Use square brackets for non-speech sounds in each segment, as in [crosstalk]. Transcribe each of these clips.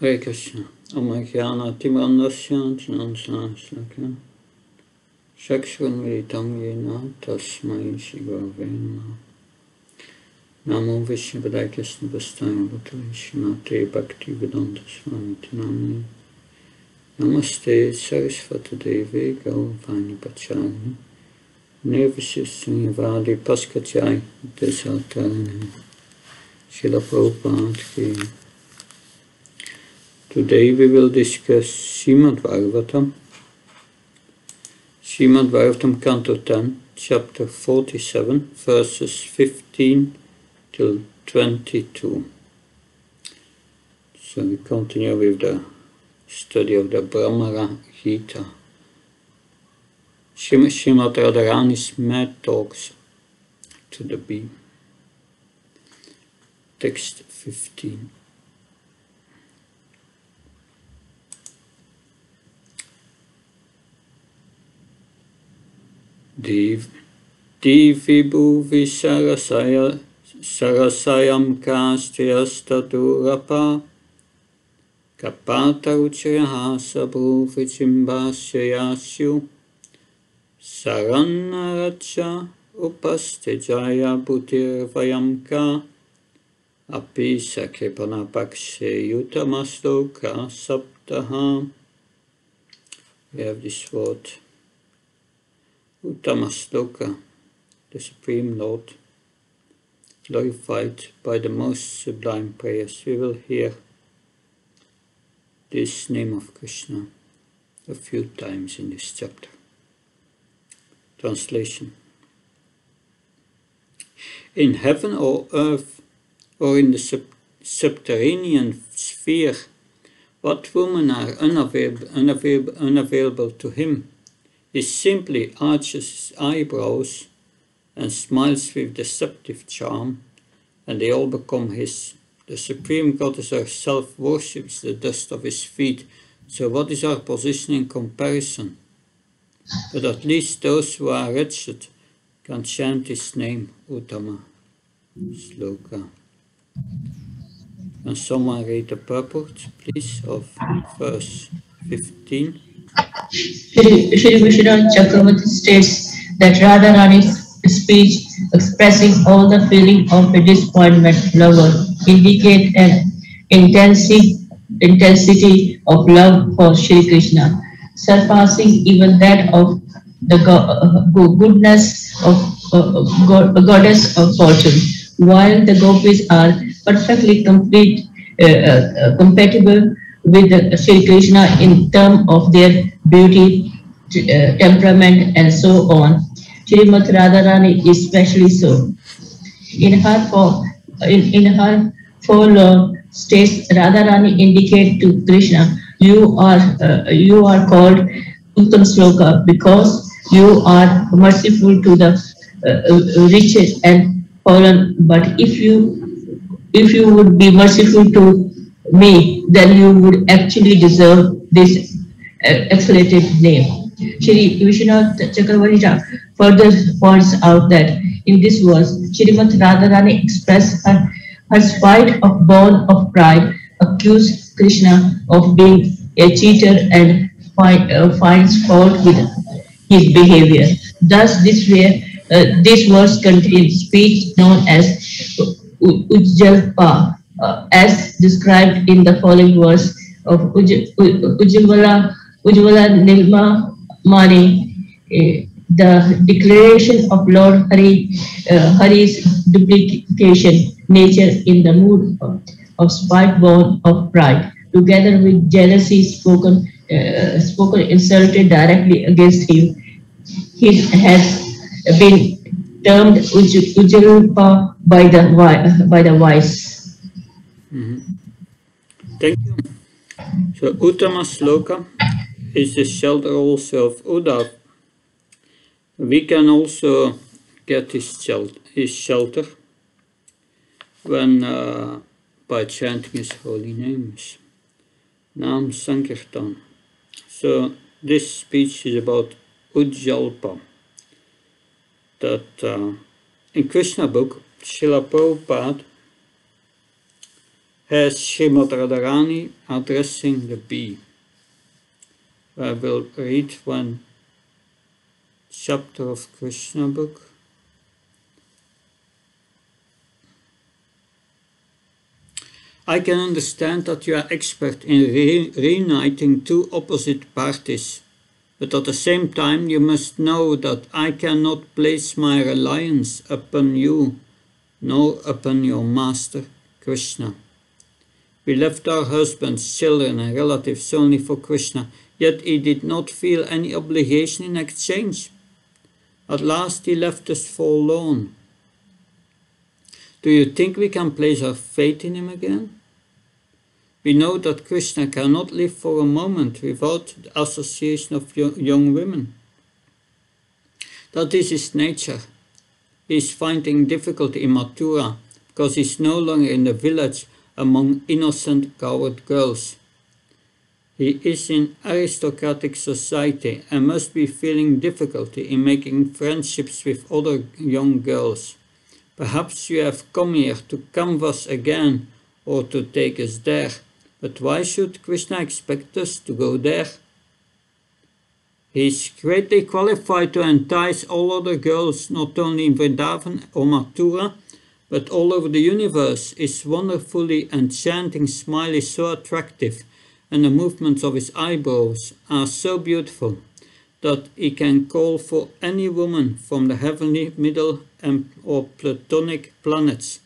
Hare Krishna. Amajnana Timandasya Jnansanasaka Shakshvanmritam Yena Tasmai Shigurave Namo Namo Vishnupadaya Krishna Vastaya Bhutale Shrimate Bhakti Vedanta Swami Tinami Namaste Sarasvata Devi Gauravani Pachani Nirvishisunyavadi Paskachai Desatarani Ki Today we will discuss Srimad Bhagavatam, Srimad Bhagavatam Canto 10, chapter 47, verses 15 till 22. So we continue with the study of the Bhramara Gita. Srimad Radharani's mad talks to the bee. Text 15. Div, divibu visarasaya, sarasayam kastya staturapa, kapata uchraha sabhu vichimbasya yasyu, saranaracha upastijaya buddhirvayamka, अपि सखेपनापक्षे युतमस्तोका saptaha We have this word Uttamastoka, the Supreme Lord, glorified by the most sublime prayers. We will hear this name of Krishna a few times in this chapter. Translation In heaven or earth or in the sub subterranean sphere, what women are unavailable, unavailable to him? He simply arches his eyebrows and smiles with deceptive charm, and they all become his. The Supreme Goddess herself worships the dust of his feet, so what is our position in comparison? But at least those who are wretched can chant his name, Uttama. Sloka. Can someone read the purport, please, of verse 15? Shri Vishnu Chakravarti states that Radharani's speech expressing all the feeling of a disappointment lover indicate an intensity, intensity of love for Shri Krishna, surpassing even that of the go goodness of uh, God, goddess of fortune. While the gopis are perfectly complete, uh, uh, compatible with Sri Krishna in terms of their beauty, uh, temperament, and so on. Srimati Radharani especially so. In her four, in, in her four states, Radharani indicate to Krishna, you are uh, you are called Uttam Sloka because you are merciful to the uh, rich and fallen. But if you if you would be merciful to me, then you would actually deserve this exalted name. Shri Vishnu Chakravarti further points out that in this verse, Shrimati Radharani expressed her, her spite of born of pride, accused Krishna of being a cheater and find, uh, finds fault with his behavior. Thus, this way, uh, this verse contains speech known as Ujjalpa, uh, as described in the following verse of Uj Ujjvala, Nilma Mani, uh, the declaration of Lord Hari, uh, Hari's duplication nature in the mood of, of spite born of pride, together with jealousy spoken, uh, spoken insulted directly against him. He has been termed Uj Ujjalpa by the, by the wise. Mm -hmm. Thank you. So Uttama Sloka is the shelter also of Uddhav. We can also get his shelter, his shelter when uh, by chanting his holy names. Nam Sankirtan. So this speech is about Ujjalpa. That uh, in Krishna book, Srila Prabhupada has Srimad Radharani addressing the bee. I will read one chapter of Krishna book. I can understand that you are expert in re reuniting two opposite parties, but at the same time you must know that I cannot place my reliance upon you nor upon your master, Krishna. We left our husbands, children, and relatives only for Krishna, yet he did not feel any obligation in exchange. At last he left us forlorn. Do you think we can place our faith in him again? We know that Krishna cannot live for a moment without the association of young women. That is his nature. He is finding difficulty in Mathura because he is no longer in the village among innocent cowherd girls. He is in aristocratic society and must be feeling difficulty in making friendships with other young girls. Perhaps you have come here to canvass again or to take us there but why should Krishna expect us to go there? He is greatly qualified to entice all other girls, not only in Vrindavan or Mathura, but all over the universe. His wonderfully enchanting smile is so attractive, and the movements of his eyebrows are so beautiful that he can call for any woman from the heavenly, middle, and or platonic planets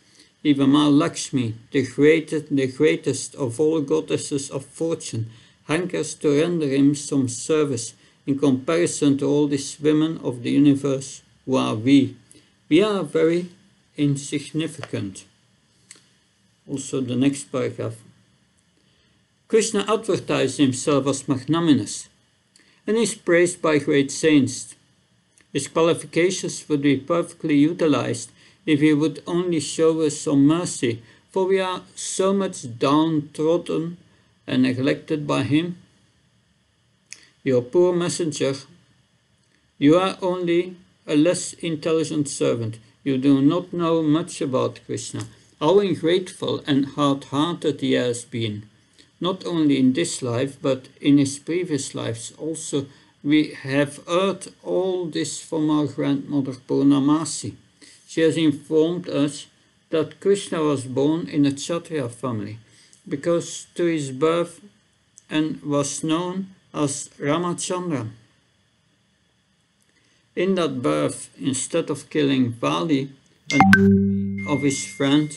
even Ma Lakshmi, the greatest, the greatest of all goddesses of fortune, hankers to render him some service in comparison to all these women of the universe who are we. We are very insignificant. Also the next paragraph. Krishna advertised himself as magnanimous and is praised by great saints. His qualifications would be perfectly utilized if he would only show us some mercy, for we are so much downtrodden and neglected by him. Your poor messenger, you are only a less intelligent servant. You do not know much about Krishna. How ungrateful and hard-hearted he has been, not only in this life, but in his previous lives also. We have heard all this from our grandmother Purnamasi. She has informed us that Krishna was born in a Kshatriya family because to his birth and was known as Ramachandra. In that birth, instead of killing Vali, an of his friend,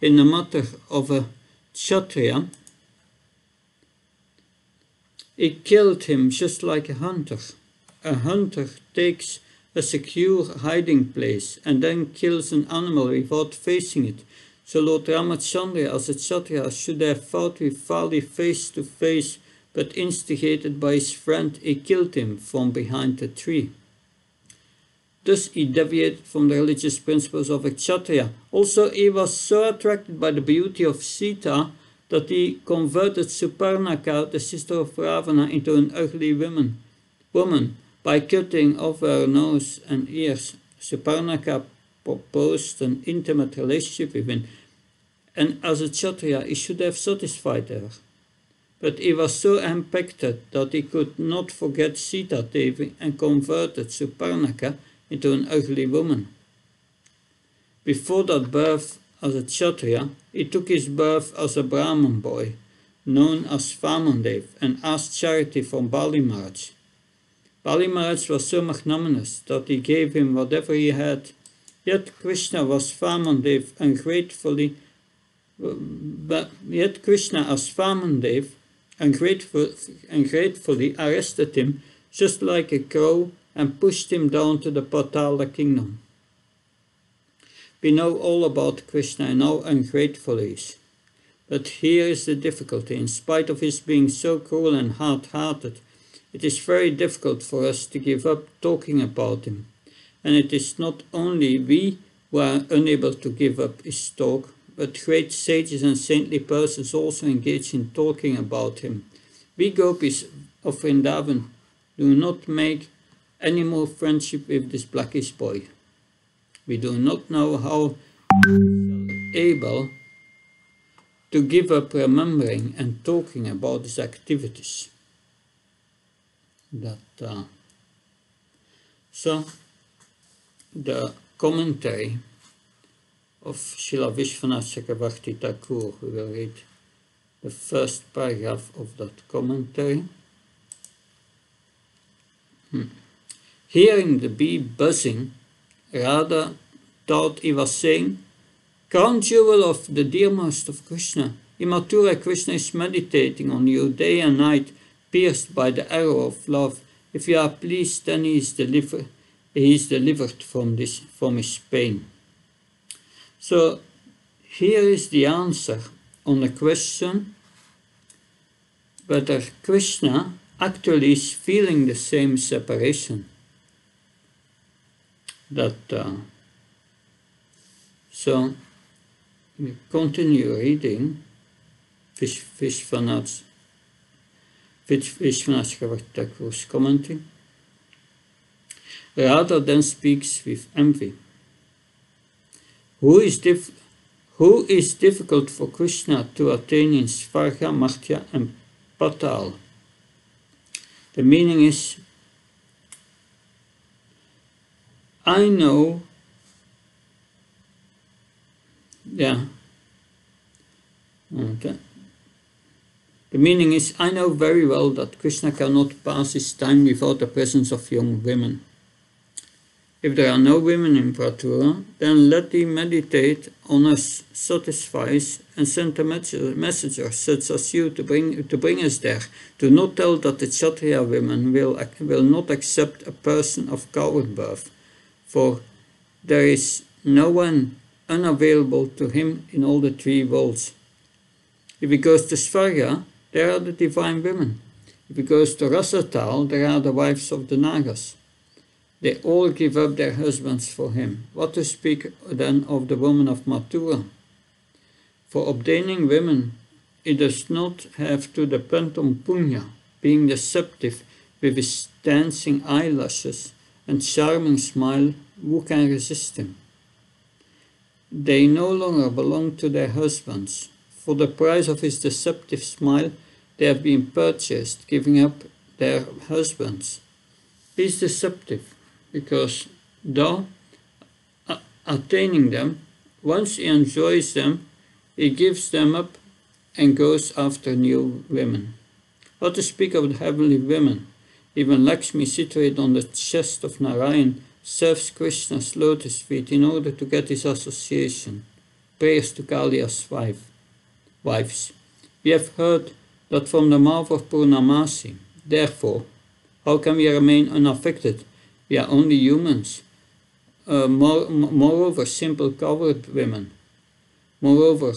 in the matter of a Kshatriya, he killed him just like a hunter. A hunter takes a secure hiding place and then kills an animal without facing it. So Lord Ramachandra as a Kshatriya should have fought with Vali face to face, but instigated by his friend, he killed him from behind a tree. Thus he deviated from the religious principles of a Kshatriya. Also he was so attracted by the beauty of Sita that he converted Surpanakha, the sister of Ravana, into an ugly woman. woman by cutting off her nose and ears, Surpanakha proposed an intimate relationship with him, and as a Kshatriya he should have satisfied her. But he was so impacted that he could not forget Sita Devi and converted Surpanakha into an ugly woman. Before that birth as a Kshatriya, he took his birth as a Brahman boy, known as Vamandev, and asked charity from Bali Maharaj. Bali Maharaj was so magnanimous that he gave him whatever he had. Yet Krishna was Vamandev and gratefully, but yet Krishna as Vamandev and, grateful, and gratefully arrested him just like a crow and pushed him down to the Patala kingdom. We know all about Krishna and how ungrateful he is. But here is the difficulty. In spite of his being so cruel and hard-hearted, it is very difficult for us to give up talking about him. And it is not only we who are unable to give up his talk, but great sages and saintly persons also engage in talking about him. We gopis of Vrindavan do not make any more friendship with this blackish boy. We do not know how able to give up remembering and talking about his activities. That uh, so the commentary of Srila Vishwanath Chakravarti Thakur, we will read the first paragraph of that commentary. Hmm. Hearing the bee buzzing, Radha thought he was saying, Crown jewel of the dearmost of Krishna, Imatura Krishna is meditating on you day and night, pierced by the arrow of love. If you are pleased, then he is, deliver, he is delivered from, this, from his pain. So here is the answer on the question whether Krishna actually is feeling the same separation. That uh, so we continue reading Vish, Vishwanath Vishwanath Thakur's commentary. Radha then speaks with envy. Who is, dif- who is difficult for Krishna to attain in Svarga, Martya and Patal? The meaning is I know, yeah, okay. The meaning is I know very well that Krishna cannot pass his time without the presence of young women. If there are no women in Pratura, then let him meditate on us, satisfies, and send a messenger such as you to bring, to bring us there. Do not tell that the Kshatriya women will, will not accept a person of cowherd birth, for there is no one unavailable to him in all the three worlds. If he goes to Svarga, there are the divine women. If he goes to Rasatal, there are the wives of the Nagas. They all give up their husbands for him. What to speak then of the woman of Mathura? For obtaining women, it does not have to depend on Punya, being deceptive with his dancing eyelashes and charming smile, who can resist him? They no longer belong to their husbands. For the price of his deceptive smile, they have been purchased, giving up their husbands. Is deceptive because though attaining them, once he enjoys them, he gives them up and goes after new women. What to speak of the heavenly women? Even Lakshmi, situated on the chest of Narayan, serves Krishna's lotus feet in order to get his association. Prayers to Kalia's wife, wives. We have heard that from the mouth of Purnamasi. Therefore, how can we remain unaffected we are only humans. Uh, more, moreover, simple cowherd women. Moreover,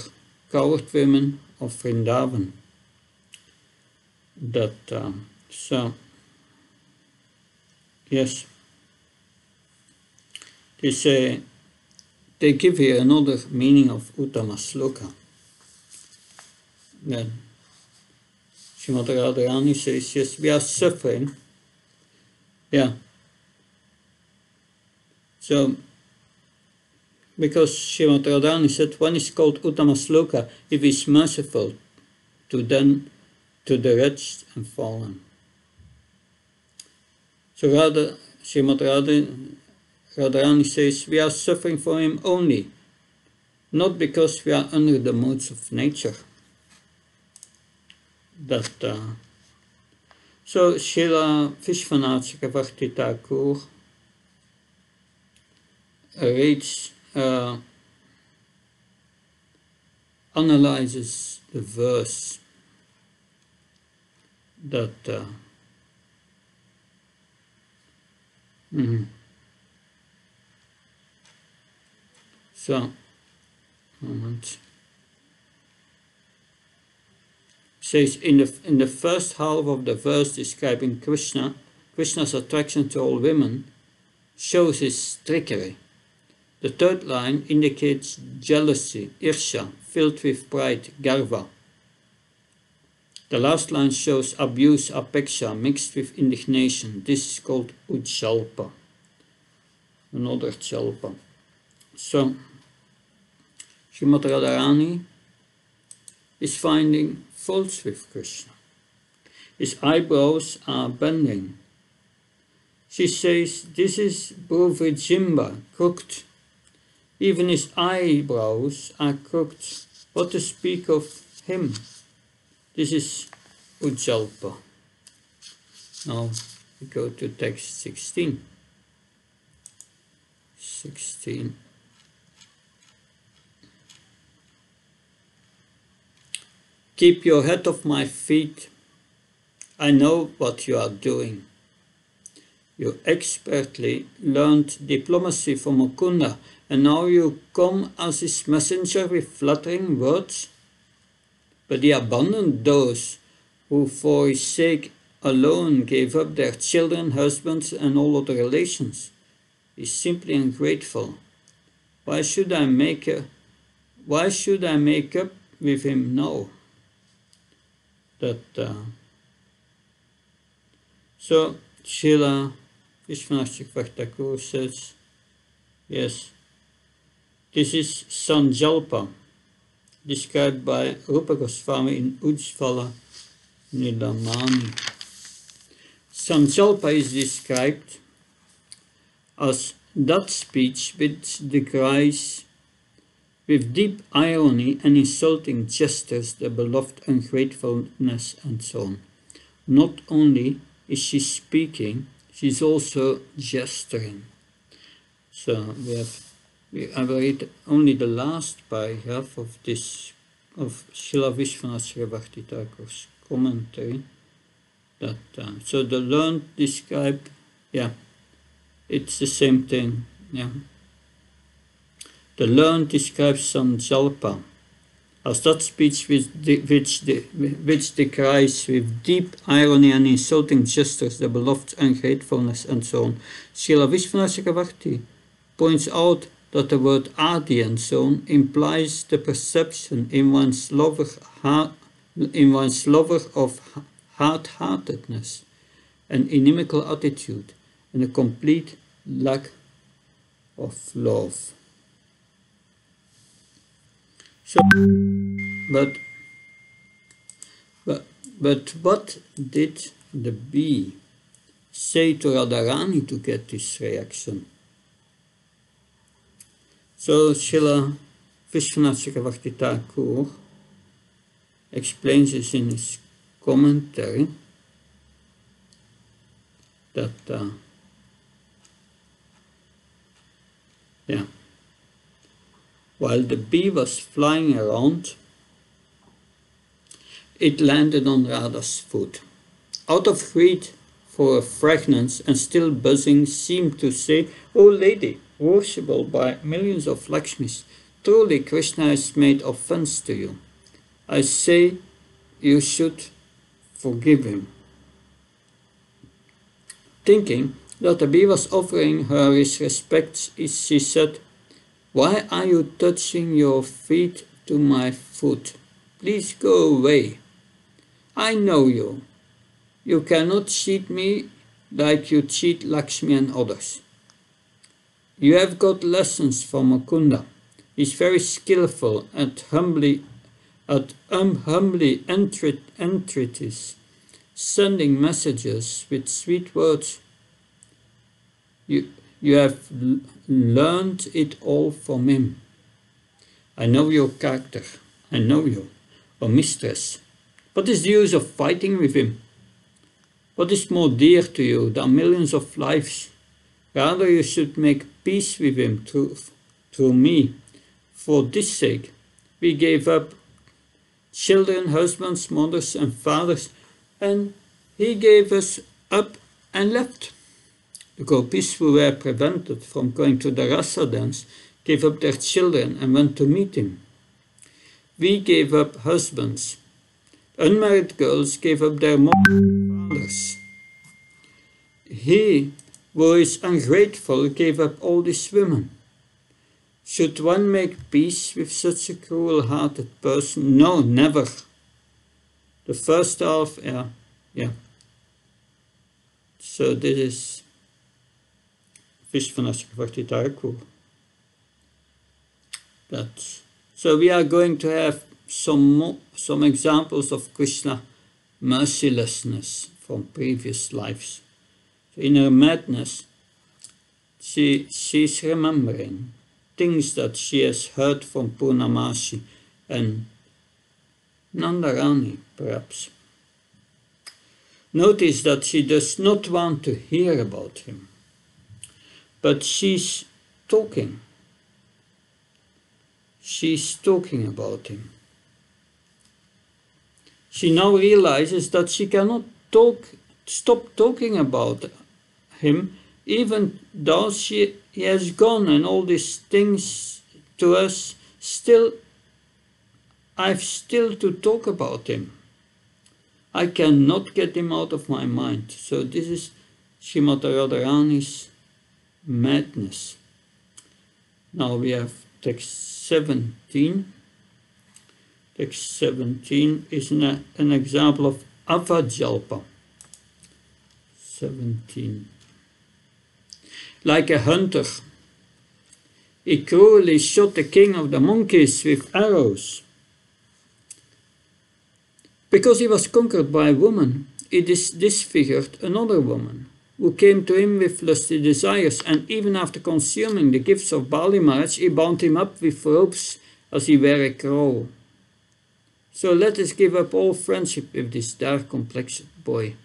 cowherd women of Vrindavan. That, um, so, yes. They say, they give here another meaning of Uttama Sloka. Then, Srimad Radharani says, yes, we are suffering. Yeah, so, because Srimad Radharani said one is called Uttama Sloka if he is merciful to them, to the wretched and fallen. So rather, Srimad Radharani says we are suffering for him only, not because we are under the modes of nature. That uh, so Srila Vishwanath Chakravarti Thakur reads, uh, analyzes the verse that uh, mm, so moment says in the in the first half of the verse describing Krishna Krishna's attraction to all women shows his trickery the third line indicates jealousy, irsha, filled with pride, garva. The last line shows abuse, apeksha, mixed with indignation. This is called ujjalpa, another jalpa. So, Srimad Radharani is finding faults with Krishna. His eyebrows are bending. She says, This is Bhuvrijimba, cooked. Even his eyebrows are cooked. What to speak of him? This is Ujjalpa. Now we go to text 16. 16. Keep your head off my feet. I know what you are doing. You expertly learned diplomacy from Mukunda, and now you come as his messenger with flattering words? But he abandoned those who for his sake alone gave up their children, husbands, and all other relations. He's simply ungrateful. Why should I make a, why should I make up with him now? That uh, so Srila Vishwanath Chakravarti says, yes, this is Sanjalpa, described by Rupa Goswami in Ujjvala Nilamani. Sanjalpa is described as that speech which decries with deep irony and insulting gestures the beloved ungratefulness and so on. Not only is she speaking, she's also gesturing. So we have we, I will read only the last paragraph of this of Srila Vishwanath Chakravarti Thakur's commentary. That uh, so the learned describe, yeah, it's the same thing. Yeah. The learned describes Sanjalpa as that speech which, which, which decries with deep irony and insulting gestures the beloved ungratefulness and so on. Srila Vishwanath Chakravarti points out that the word adi and so on implies the perception in one's lover, in one's lover of hard-heartedness, an inimical attitude, and a complete lack of love. So, but, but, but what did the bee say to Radharani to get this reaction? So Srila Vishwanath Chakravarti explains this in his commentary that uh, yeah while the bee was flying around it landed on Radha's foot. Out of greed for a fragrance and still buzzing seemed to say, O lady, worshipable by millions of Lakshmis, truly Krishna has made offense to you. I say you should forgive him. Thinking that the bee was offering her his respects, she said, Why are you touching your feet to my foot? Please go away. I know you. You cannot cheat me like you cheat Lakshmi and others. You have got lessons from Mukunda. He's very skillful at humbly at um, humbly entreaties, sending messages with sweet words. You, you have learned it all from him. I know your character. I know you, O mistress. What is the use of fighting with him? What is more dear to you than millions of lives? Rather, you should make peace with him through, through me. For this sake, we gave up children, husbands, mothers, and fathers, and he gave us up and left. The gopis who were prevented from going to the rasa dance gave up their children and went to meet him. We gave up husbands. Unmarried girls gave up their mothers. He, who is ungrateful, gave up all these women. Should one make peace with such a cruel-hearted person? No, never. The first half, yeah, yeah. So this is Vishwanath Chakravarti That. So we are going to have some, some examples of Krishna mercilessness from previous lives. In her madness, she, she's remembering things that she has heard from Purnamasi and Nandarani, perhaps. Notice that she does not want to hear about him, but she's talking. She's talking about him. She now realizes that she cannot talk, stop talking about him, even though she he has gone and all these things to us. Still, I've still to talk about him. I cannot get him out of my mind. So this is Srimati Radharani's madness. Now we have text 17. Text 17 is an, an example of Avajalpa. 17. Like a hunter, he cruelly shot the king of the monkeys with arrows. Because he was conquered by a woman, he dis disfigured another woman, who came to him with lusty desires, and even after consuming the gifts of Bali Maharaj, he bound him up with ropes as he were a crow. So let us give up all friendship with this dark complexed boy,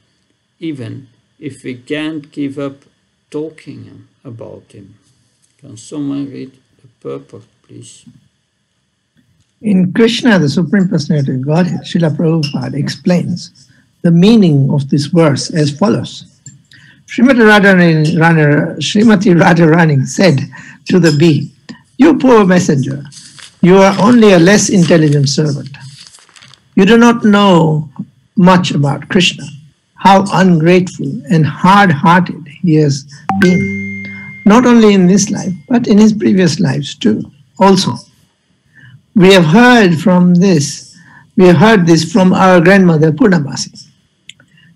even if we can't give up talking about him. Can someone read the purport, please? In Krishna, the Supreme Personality of Godhead, Srila Prabhupada explains the meaning of this verse as follows. Srimati Radharani, Srimati Radharani said to the bee, You poor messenger, you are only a less intelligent servant. You do not know much about Krishna, how ungrateful and hard hearted he has been, not only in this life, but in his previous lives too, also. We have heard from this, we have heard this from our grandmother Purnamasi.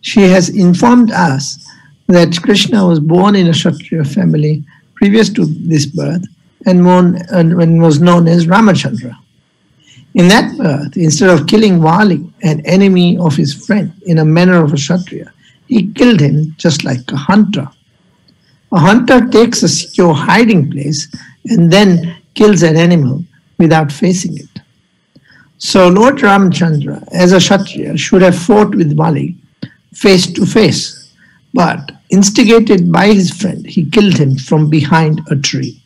She has informed us that Krishna was born in a Kshatriya family previous to this birth and, and was known as Ramachandra. In that birth, instead of killing Vali, an enemy of his friend, in a manner of a Kshatriya, he killed him just like a hunter. A hunter takes a secure hiding place and then kills an animal without facing it. So Lord Ramchandra, as a Kshatriya, should have fought with Bali face to face, but instigated by his friend, he killed him from behind a tree.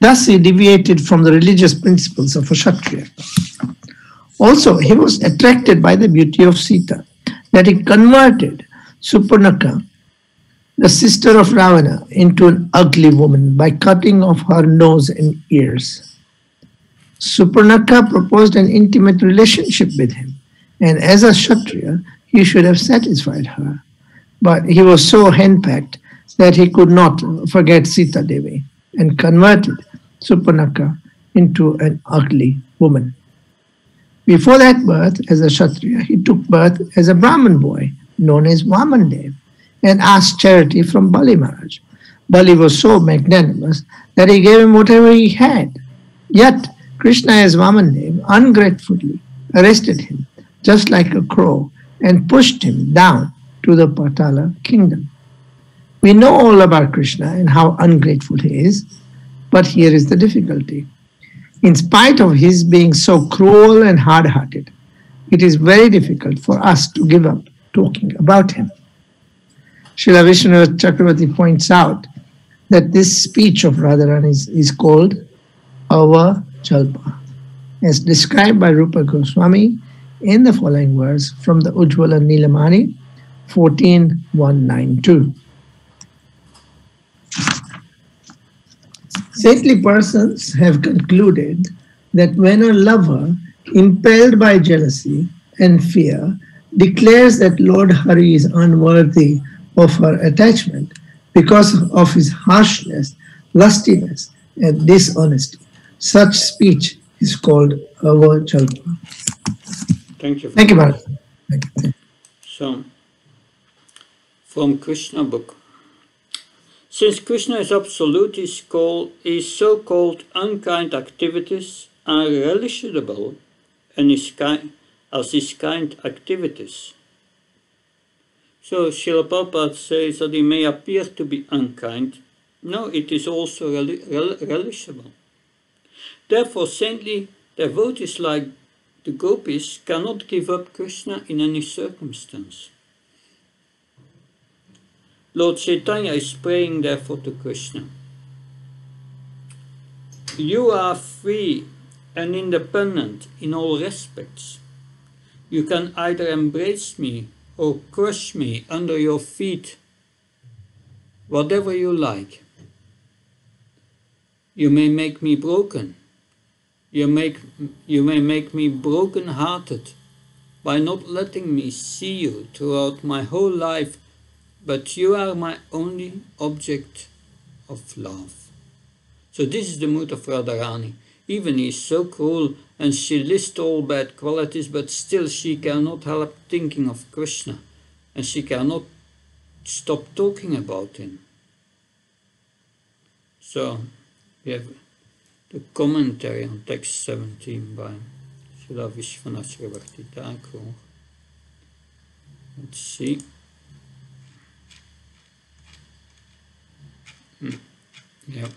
Thus, he deviated from the religious principles of a Kshatriya. Also, he was attracted by the beauty of Sita, that he converted Surpanakha, the sister of Ravana, into an ugly woman by cutting off her nose and ears. Surpanakha proposed an intimate relationship with him, and as a Kshatriya, he should have satisfied her. But he was so henpecked that he could not forget Sita Devi and converted Surpanakha into an ugly woman. Before that birth, as a Kshatriya, he took birth as a Brahmin boy known as Vamandev and asked charity from Bali Maharaj. Bali was so magnanimous that he gave him whatever he had. Yet Krishna as Vamandev ungratefully arrested him just like a crow and pushed him down to the Patala kingdom. We know all about Krishna and how ungrateful he is, but here is the difficulty. In spite of his being so cruel and hard hearted, it is very difficult for us to give up talking about him. Srila Vishnu Chakravarti points out that this speech of Radharani is, is called Jalpa, as described by Rupa Goswami in the following words from the Ujjvala Nilamani 14192. Saintly persons have concluded that when a lover, impelled by jealousy and fear, declares that Lord Hari is unworthy of her attachment because of his harshness, lustiness, and dishonesty, such speech is called Avajalpa. Thank you. Thank you, Bharat. Thank you. So, from Krishna book. Since Krishna is absolute, his, call, his so-called unkind activities are relishable and his kind, as his kind activities. So Srila Prabhupada says that he may appear to be unkind. No, it is also rel rel relishable. Therefore, saintly devotees like the gopis cannot give up Krishna in any circumstance. Lord Chaitanya is praying therefore to Krishna. You are free and independent in all respects. You can either embrace me or crush me under your feet, whatever you like. You may make me broken. You, make, you may make me broken hearted by not letting me see you throughout my whole life, but you are my only object of love. So, this is the mood of Radharani. Even he is so cruel and she lists all bad qualities, but still she cannot help thinking of Krishna and she cannot stop talking about him. So we have the commentary on text 17 by Srila Vishwanath. Let's see. Hmm. Yeah.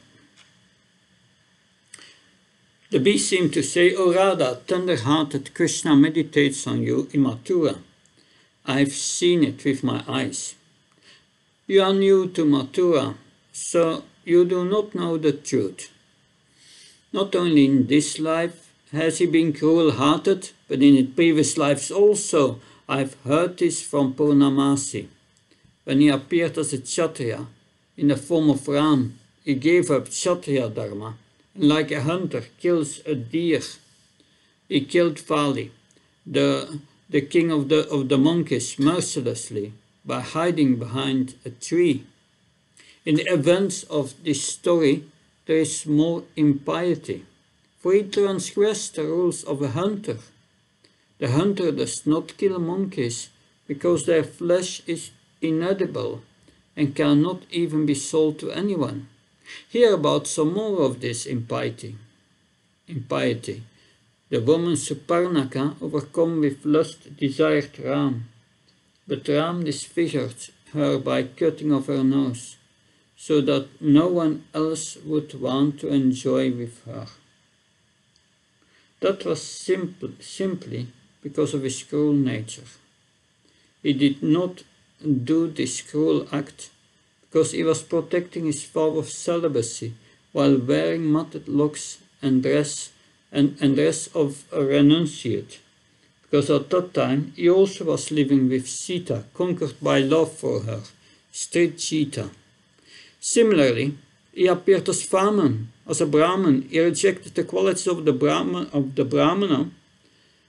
The bee seemed to say, O Radha, tender-hearted Krishna meditates on you in Mathura. I've seen it with my eyes. You are new to Mathura, so you do not know the truth. Not only in this life has he been cruel-hearted, but in his previous lives also. I've heard this from Purnamasi. When he appeared as a Kshatriya, in the form of Ram, he gave up Kshatriya Dharma and like a hunter kills a deer. He killed Vali, the, the king of the, of the monkeys, mercilessly by hiding behind a tree. In the events of this story, there is more impiety, for he transgressed the rules of a hunter. The hunter does not kill monkeys because their flesh is inedible and cannot even be sold to anyone. Hear about some more of this impiety. Impiety. The woman Surpanakha, overcome with lust, desired Ram, but Ram disfigured her by cutting off her nose, so that no one else would want to enjoy with her. That was simple, simply because of his cruel nature. He did not do this cruel act because he was protecting his vow of celibacy while wearing matted locks and dress and, and dress of a renunciate. Because at that time he also was living with Sita, conquered by love for her, straight Sita. Similarly, he appeared as Vaman, as a Brahman. He rejected the qualities of the Brahman of the Brahmana,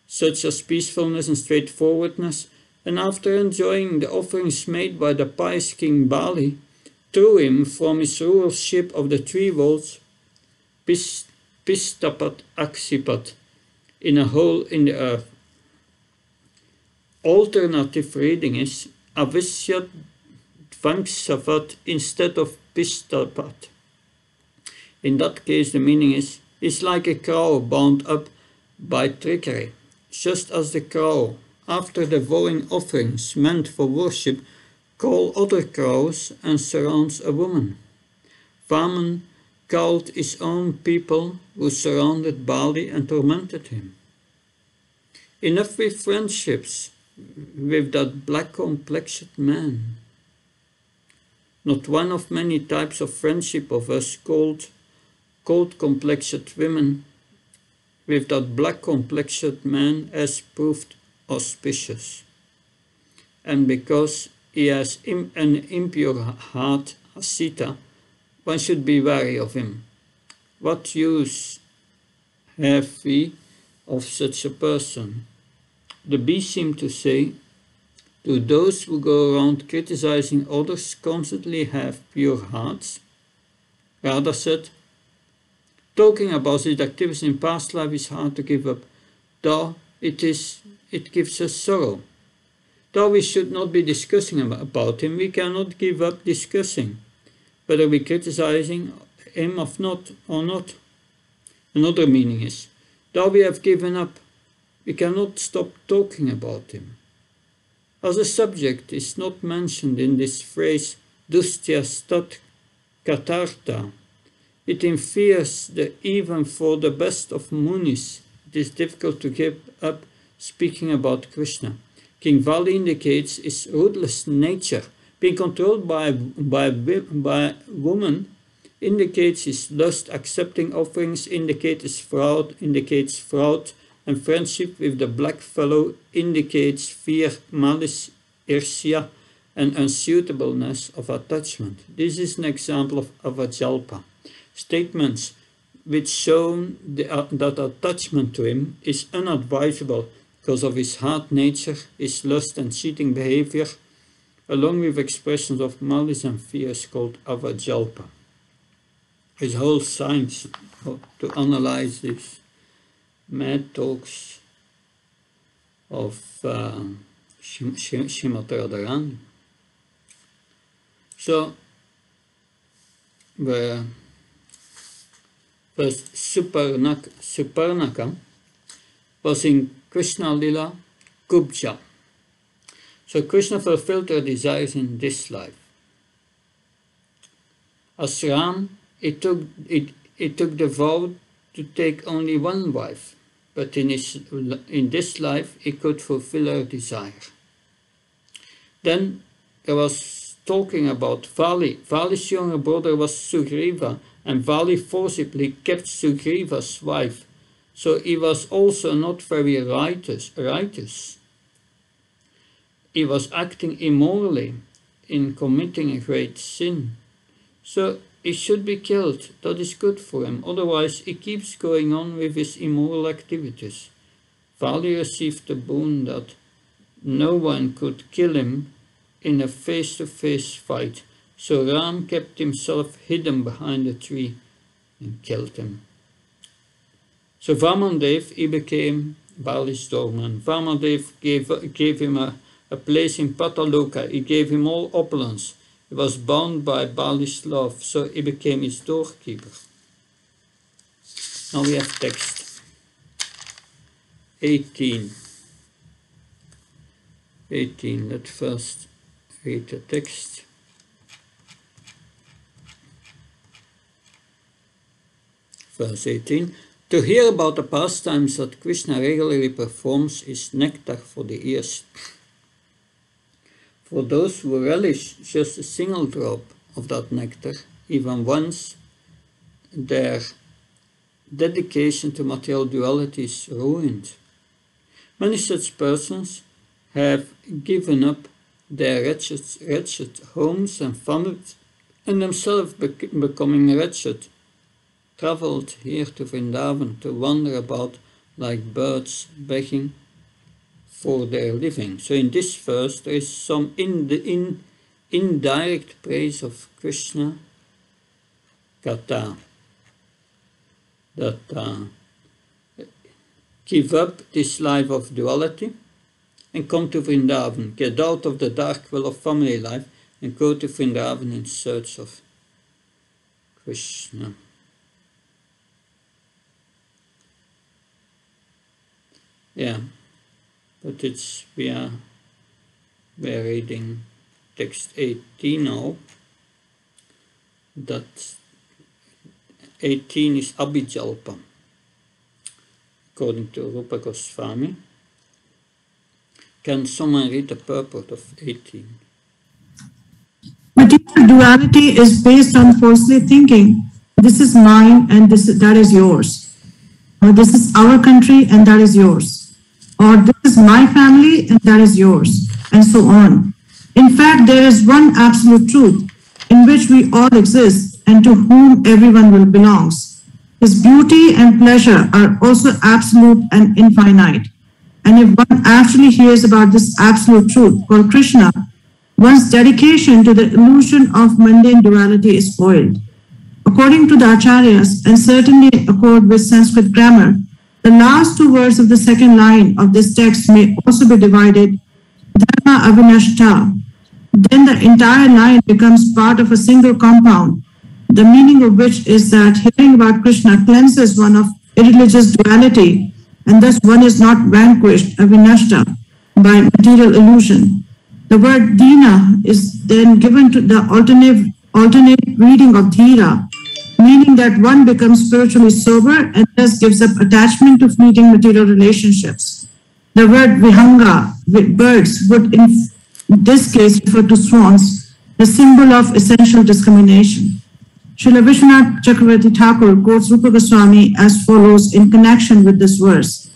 such as peacefulness and straightforwardness, and after enjoying the offerings made by the pious King Bali, threw him from his rulership of the three worlds, Pistapat Aksipat, in a hole in the earth. Alternative reading is Avisyat Dvangsavat instead of Pistapat. In that case, the meaning is, is like a crow bound up by trickery, just as the crow, after the devouring offerings meant for worship, call other crows and surrounds a woman. Vaman called his own people who surrounded Bali and tormented him. Enough with friendships with that black complexed man. Not one of many types of friendship of us called cold complexed women with that black complexed man has proved auspicious. And because he has an impure heart, Sita, one should be wary of him. What use have we of such a person? The bee seemed to say, Do those who go around criticizing others constantly have pure hearts? Radha said, Talking about his activities in past life is hard to give up, though it is it gives us sorrow. Though we should not be discussing about him, we cannot give up discussing whether we criticizing him of not or not. Another meaning is, though we have given up we cannot stop talking about him. As a subject is not mentioned in this phrase dustya stat katarta, it infers that even for the best of munis, it is difficult to give up speaking about Krishna. King Vali indicates his ruthless nature. Being controlled by, by, by woman indicates his lust. Accepting offerings indicates fraud, indicates fraud. And friendship with the black fellow indicates fear, malice, irsya, and unsuitableness of attachment. This is an example of avajalpa. Statements which show the, uh, that attachment to him is unadvisable because of his hard nature, his lust and cheating behavior, along with expressions of malice and fears called avajalpa. His whole science to analyze these mad talks of uh, Radharani. So, the first Surpanakha, Surpanakha was in Krishna Lila Kubja. So Krishna fulfilled her desires in this life. As Ram, it took, it, it took the vow to take only one wife, but in, his, in this life he could fulfill her desire. Then there was talking about Vali. Vali's younger brother was Sugriva, and Vali forcibly kept Sugriva's wife so he was also not very righteous. righteous. He was acting immorally in committing a great sin. So he should be killed. That is good for him. Otherwise, he keeps going on with his immoral activities. Vali received the boon that no one could kill him in a face-to-face -face fight. So Ram kept himself hidden behind a tree and killed him. So Vamandev, he became Bali's doorman. Vamandev gave, gave him a, a place in Pataloka. He gave him all opulence. He was bound by Bali's love, so he became his doorkeeper. Now we have text 18. 18. Let's first read the text. Verse 18. To hear about the pastimes that Krishna regularly performs is nectar for the ears. For those who relish just a single drop of that nectar, even once, their dedication to material duality is ruined. Many such persons have given up their wretched, wretched homes and families and themselves bec becoming wretched traveled here to Vrindavan to wander about like birds begging for their living. So in this verse there is some in the in, indirect praise of Krishna Kata that uh, give up this life of duality and come to Vrindavan, get out of the dark well of family life and go to Vrindavan in search of Krishna. Yeah, but it's we are we're reading text 18 now. That 18 is Abhijalpa, according to Rupa Goswami. Can someone read the purport of 18? Material duality is based on falsely thinking, this is mine and this that is yours. Or this is our country and that is yours or this is my family and that is yours, and so on. In fact, there is one absolute truth in which we all exist and to whom everyone will belongs. His beauty and pleasure are also absolute and infinite. And if one actually hears about this absolute truth called Krishna, one's dedication to the illusion of mundane duality is spoiled. According to the acharyas, and certainly in accord with Sanskrit grammar, the last two words of the second line of this text may also be divided dharma avinashta. Then the entire line becomes part of a single compound, the meaning of which is that hearing about Krishna cleanses one of irreligious duality and thus one is not vanquished, avinashta, by material illusion. The word dina is then given to the alternate, alternate reading of dhira, meaning that one becomes spiritually sober and thus gives up attachment to fleeting material relationships. The word vihanga, with birds, would in this case refer to swans, the symbol of essential discrimination. Srila Vishwanath Chakravarti Thakur quotes Rupa Goswami as follows in connection with this verse.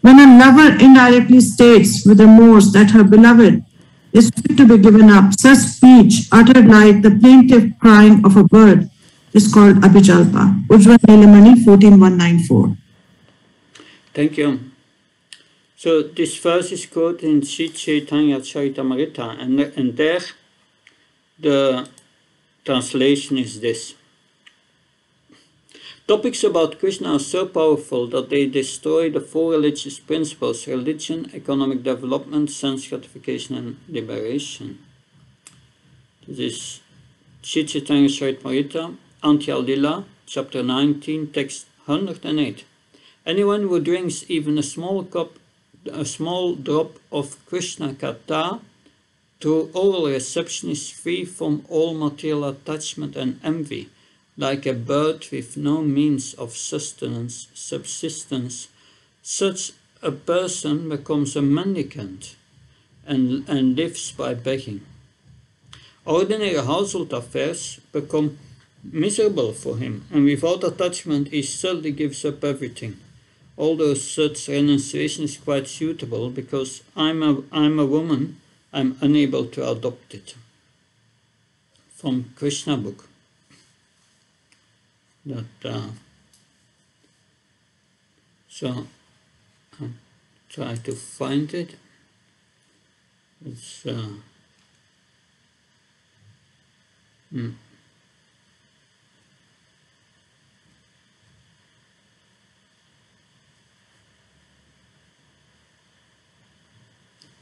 When a lover indirectly states with remorse that her beloved is fit to be given up, such speech uttered like the plaintive crying of a bird is called Abhijalpa. Ujjwal Nilamani 14194. Thank you. So this verse is quoted in Sri Chaitanya Charitamrita, and, and there the translation is this. Topics about Krishna are so powerful that they destroy the four religious principles religion, economic development, sense gratification, and liberation. This is Chaitanya Charitamrita, Antya Lila, chapter 19, text 108. Anyone who drinks even a small cup a small drop of Krishna Katha through oral reception is free from all material attachment and envy, like a bird with no means of sustenance, subsistence. Such a person becomes a mendicant and, and lives by begging. Ordinary household affairs become miserable for him, and without attachment he suddenly gives up everything although such renunciation is quite suitable because I'm a, I'm a woman, I'm unable to adopt it. From Krishna book. That, uh, so I try to find it. It's uh, hmm.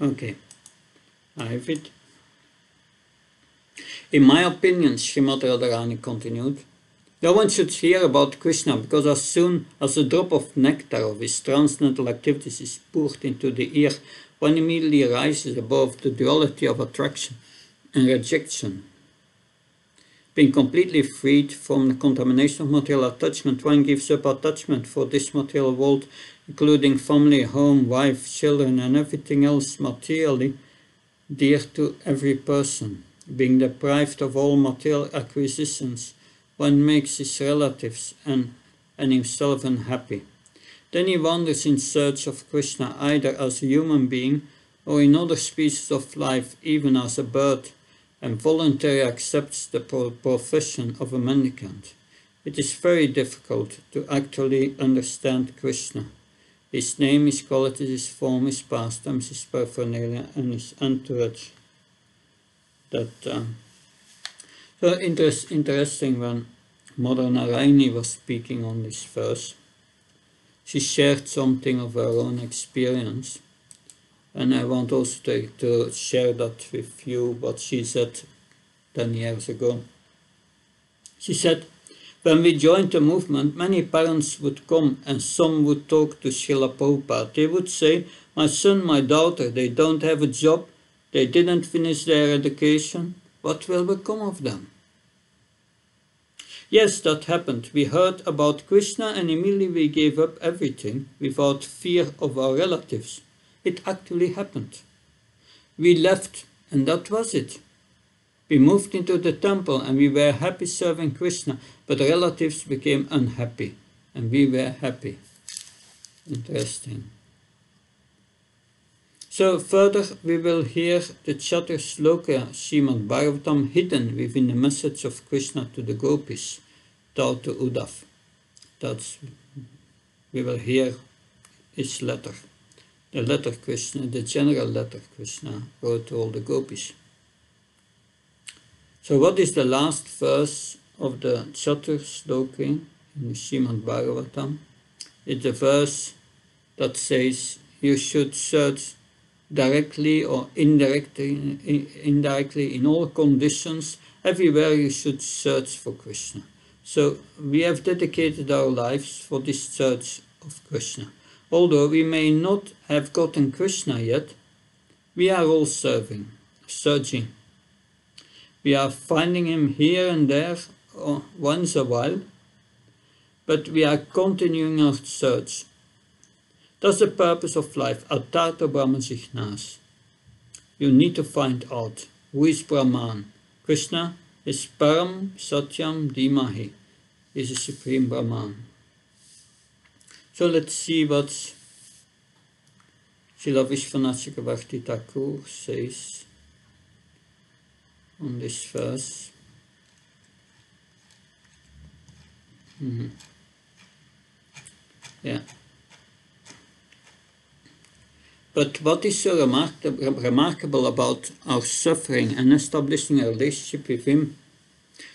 Okay, I have it. In my opinion, Srimati Radharani continued, no one should hear about Krishna because as soon as a drop of nectar of his transcendental activities is poured into the ear, one immediately rises above the duality of attraction and rejection. Being completely freed from the contamination of material attachment, one gives up attachment for this material world including family, home, wife, children, and everything else materially dear to every person. Being deprived of all material acquisitions, one makes his relatives and, and himself unhappy. Then he wanders in search of Krishna either as a human being or in other species of life, even as a bird, and voluntarily accepts the profession of a mendicant. It is very difficult to actually understand Krishna. His name, his qualities, his form, his pastimes, his paraphernalia, and his entourage. That um, so interest, interesting when Mother Narayani was speaking on this verse. She shared something of her own experience, and I want also to, to share that with you what she said 10 years ago. She said, when we joined the movement, many parents would come and some would talk to Srila Prabhupada. They would say, my son, my daughter, they don't have a job, they didn't finish their education, what will become of them? Yes, that happened. We heard about Krishna and immediately we gave up everything without fear of our relatives. It actually happened. We left and that was it. We moved into the temple and we were happy serving Krishna, but relatives became unhappy and we were happy. Interesting. So further we will hear the Chatur Sloka Srimad Bhagavatam hidden within the message of Krishna to the gopis, taught to Uddhav. That's, we will hear his letter, the letter Krishna, the general letter Krishna wrote to all the gopis. So what is the last verse of the Chatur in the Srimad Bhagavatam? It's a verse that says you should search directly or indirectly, indirectly in all conditions, everywhere you should search for Krishna. So we have dedicated our lives for this search of Krishna. Although we may not have gotten Krishna yet, we are all serving, searching. We are finding him here and there once a while, but we are continuing our search. That's the purpose of life, Atata Brahman. You need to find out who is Brahman. Krishna is Param Satyam Dhimahi, is the Supreme Brahman. So let's see what Srila Vishwanath Thakur says on this verse. Mm-hmm. Yeah. But what is so remark- remarkable about our suffering and establishing a relationship with Him?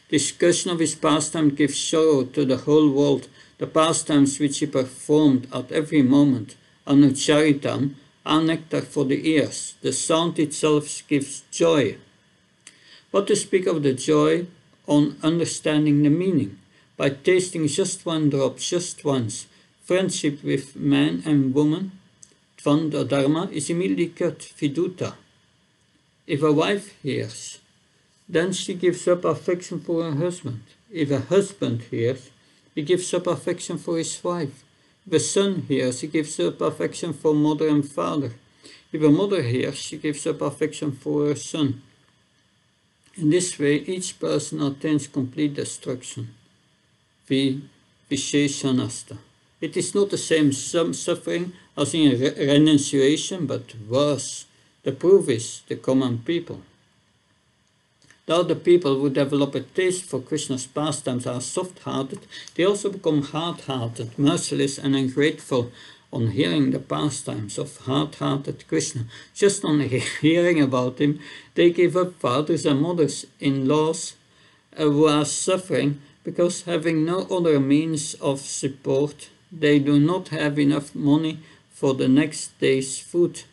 Discussion of His pastime gives sorrow to the whole world. The pastimes which He performed at every moment, Anucharitam, are nectar for the ears. The sound itself gives joy. What to speak of the joy on understanding the meaning? By tasting just one drop, just once, friendship with man and woman, Dvandva Dharma, is immediately cut, Vidhuta. If a wife hears, then she gives up affection for her husband. If a husband hears, he gives up affection for his wife. If a son hears, he gives up affection for mother and father. If a mother hears, she gives up affection for her son. In this way, each person attains complete destruction. Vi Visheshanasta. It is not the same suffering as in re- renunciation, but worse. The proof is the common people. Though the people who develop a taste for Krishna's pastimes are soft hearted, they also become hard hearted, merciless, and ungrateful on hearing the pastimes of hard hearted Krishna. Just on hearing about him, they give up fathers and mothers in laws uh, who are suffering because having no other means of support, they do not have enough money for the next day's food.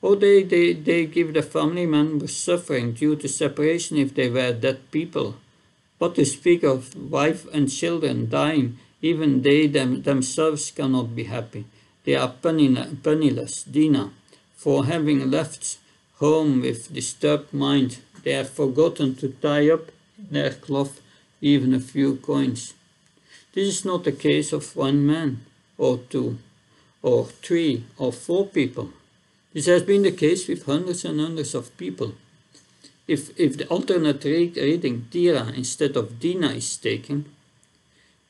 Or they, they, they give the family members suffering due to separation if they were dead people. But to speak of wife and children dying, even they them, themselves cannot be happy. They are penni- penniless, Dina, for having left home with disturbed mind. They have forgotten to tie up their cloth even a few coins. This is not the case of one man, or two, or three, or four people. This has been the case with hundreds and hundreds of people. If, if the alternate re- reading Dhira instead of Dina is taken,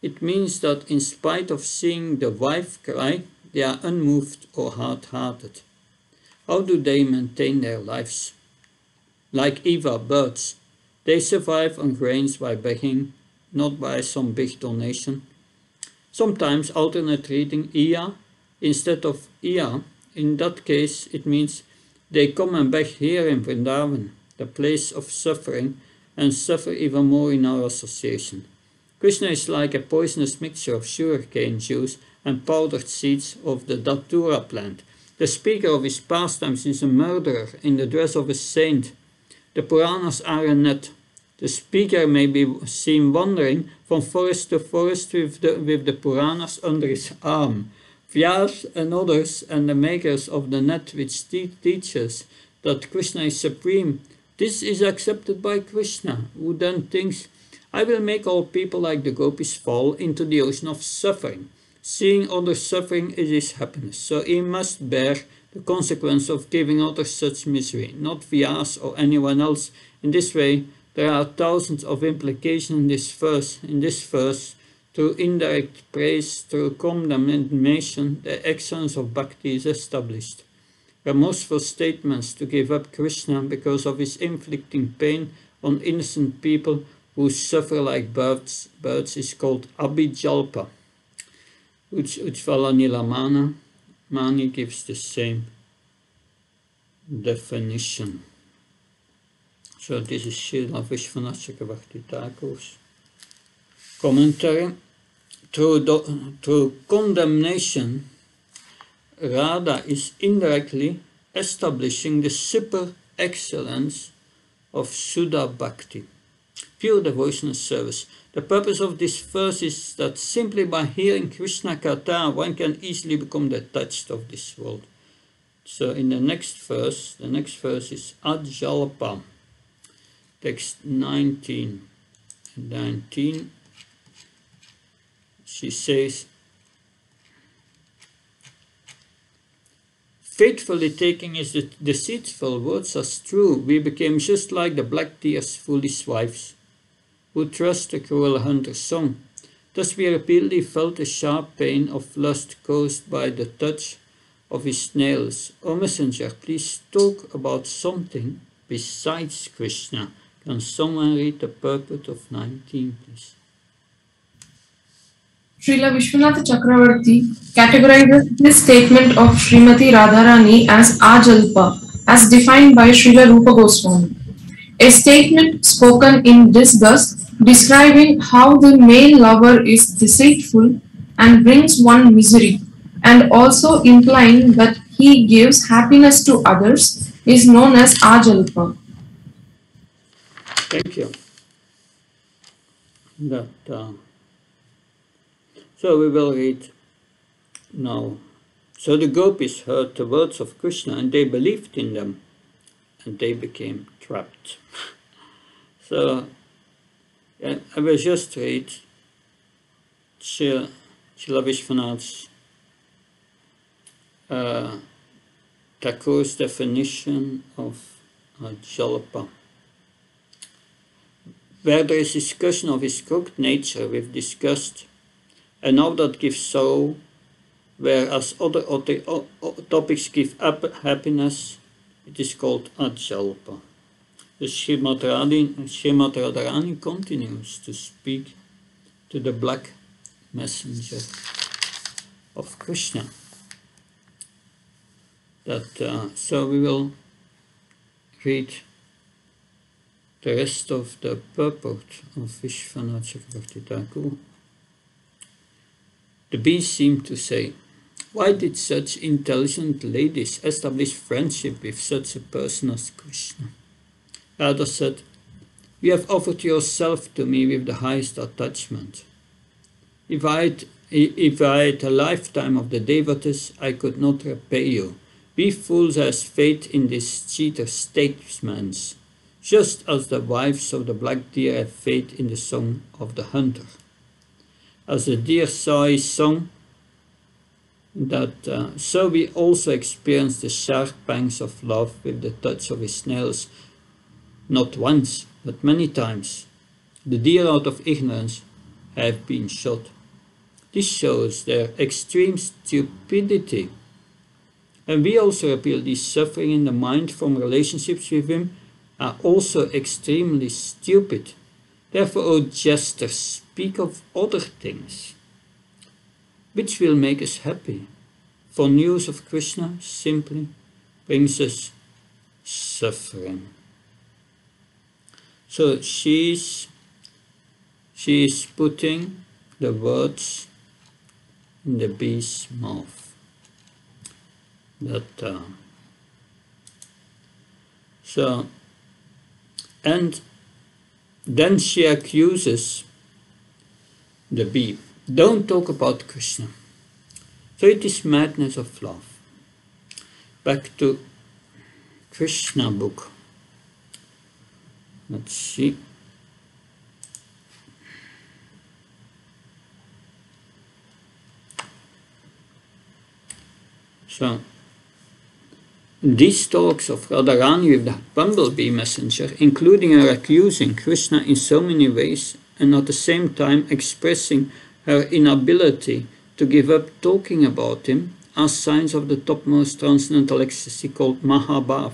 it means that in spite of seeing the wife cry, they are unmoved or hard hearted. How do they maintain their lives? Like Eva birds, they survive on grains by begging, not by some big donation. Sometimes alternate reading Ia instead of Ia in that case, it means they come and beg here in Vrindavan, the place of suffering, and suffer even more in our association. Krishna is like a poisonous mixture of sugarcane juice and powdered seeds of the datura plant. The speaker of his pastimes is a murderer in the dress of a saint. The Puranas are a net. The speaker may be seen wandering from forest to forest with the, with the Puranas under his arm. Vyas and others and the makers of the net which te- teaches that Krishna is supreme. This is accepted by Krishna, who then thinks, I will make all people like the gopis fall into the ocean of suffering. Seeing others suffering is his happiness, so he must bear the consequence of giving others such misery, not Vyas or anyone else. In this way, there are thousands of implications in this verse. In this verse, through indirect praise, through condemnation, the excellence of bhakti is established. Remorseful statements to give up Krishna because of his inflicting pain on innocent people who suffer like birds, birds is called Abhijalpa. Uch, Ujjvala Nilamana Mani gives the same definition. So this is Srila Vishwanath Thakur's commentary. Through, through condemnation, Radha is indirectly establishing the super excellence of Shuddha Bhakti. Pure devotional service. The purpose of this verse is that simply by hearing Krishna Katha, one can easily become detached of this world. So in the next verse, the next verse is Ajalpa, text 19 19. She says, Faithfully taking his deceitful words as true, we became just like the black deer's foolish wives, who trust the cruel hunter's song. Thus we repeatedly felt the sharp pain of lust caused by the touch of his nails. O messenger, please talk about something besides Krishna. Can someone read the purport of 19, please? Srila Vishwanath Chakravarti categorizes this statement of Srimati Radharani as Ajalpa, as defined by Srila Rupa Goswami. A statement spoken in disgust describing how the male lover is deceitful and brings one misery, and also implying that he gives happiness to others, is known as Ajalpa. Thank you. That, uh, so we will read now. So the gopis heard the words of Krishna and they believed in them and they became trapped. [laughs] so yeah, I will just read Srila Vishwanath's uh, Thakur's definition of uh, jalapa. Where there is discussion of his crooked nature, we've discussed and now that gives sorrow, whereas other, other, topics give up happiness, it is called Ajalpa. The Srimad continues to speak to the black messenger of Krishna. That uh, so we will read the rest of the purport of Vishwanath Chakravarti Thakur. The bees seemed to say, Why did such intelligent ladies establish friendship with such a person as Krishna? Radha said, You have offered yourself to me with the highest attachment. If I had, if I had a lifetime of the devotees, I could not repay you. We fools has faith in these cheater statesmen, just as the wives of the black deer have faith in the song of the hunter as a deer saw his song, that uh, so we also experience the sharp pangs of love with the touch of his nails, not once, but many times. The deer out of ignorance have been shot. This shows their extreme stupidity. And we also appeal these suffering in the mind from relationships with him are also extremely stupid. Therefore, O jesters, speak of other things which will make us happy. For news of Krishna simply brings us suffering. So she's she's putting the words in the bee's mouth. That uh, so and then she accuses the bee. Don't talk about Krishna. So it is madness of love. Back to Krishna book. Let's see. So these talks of Radharani with the bumblebee messenger, including her accusing Krishna in so many ways and at the same time expressing her inability to give up talking about him, as signs of the topmost transcendental ecstasy called Mahabhav.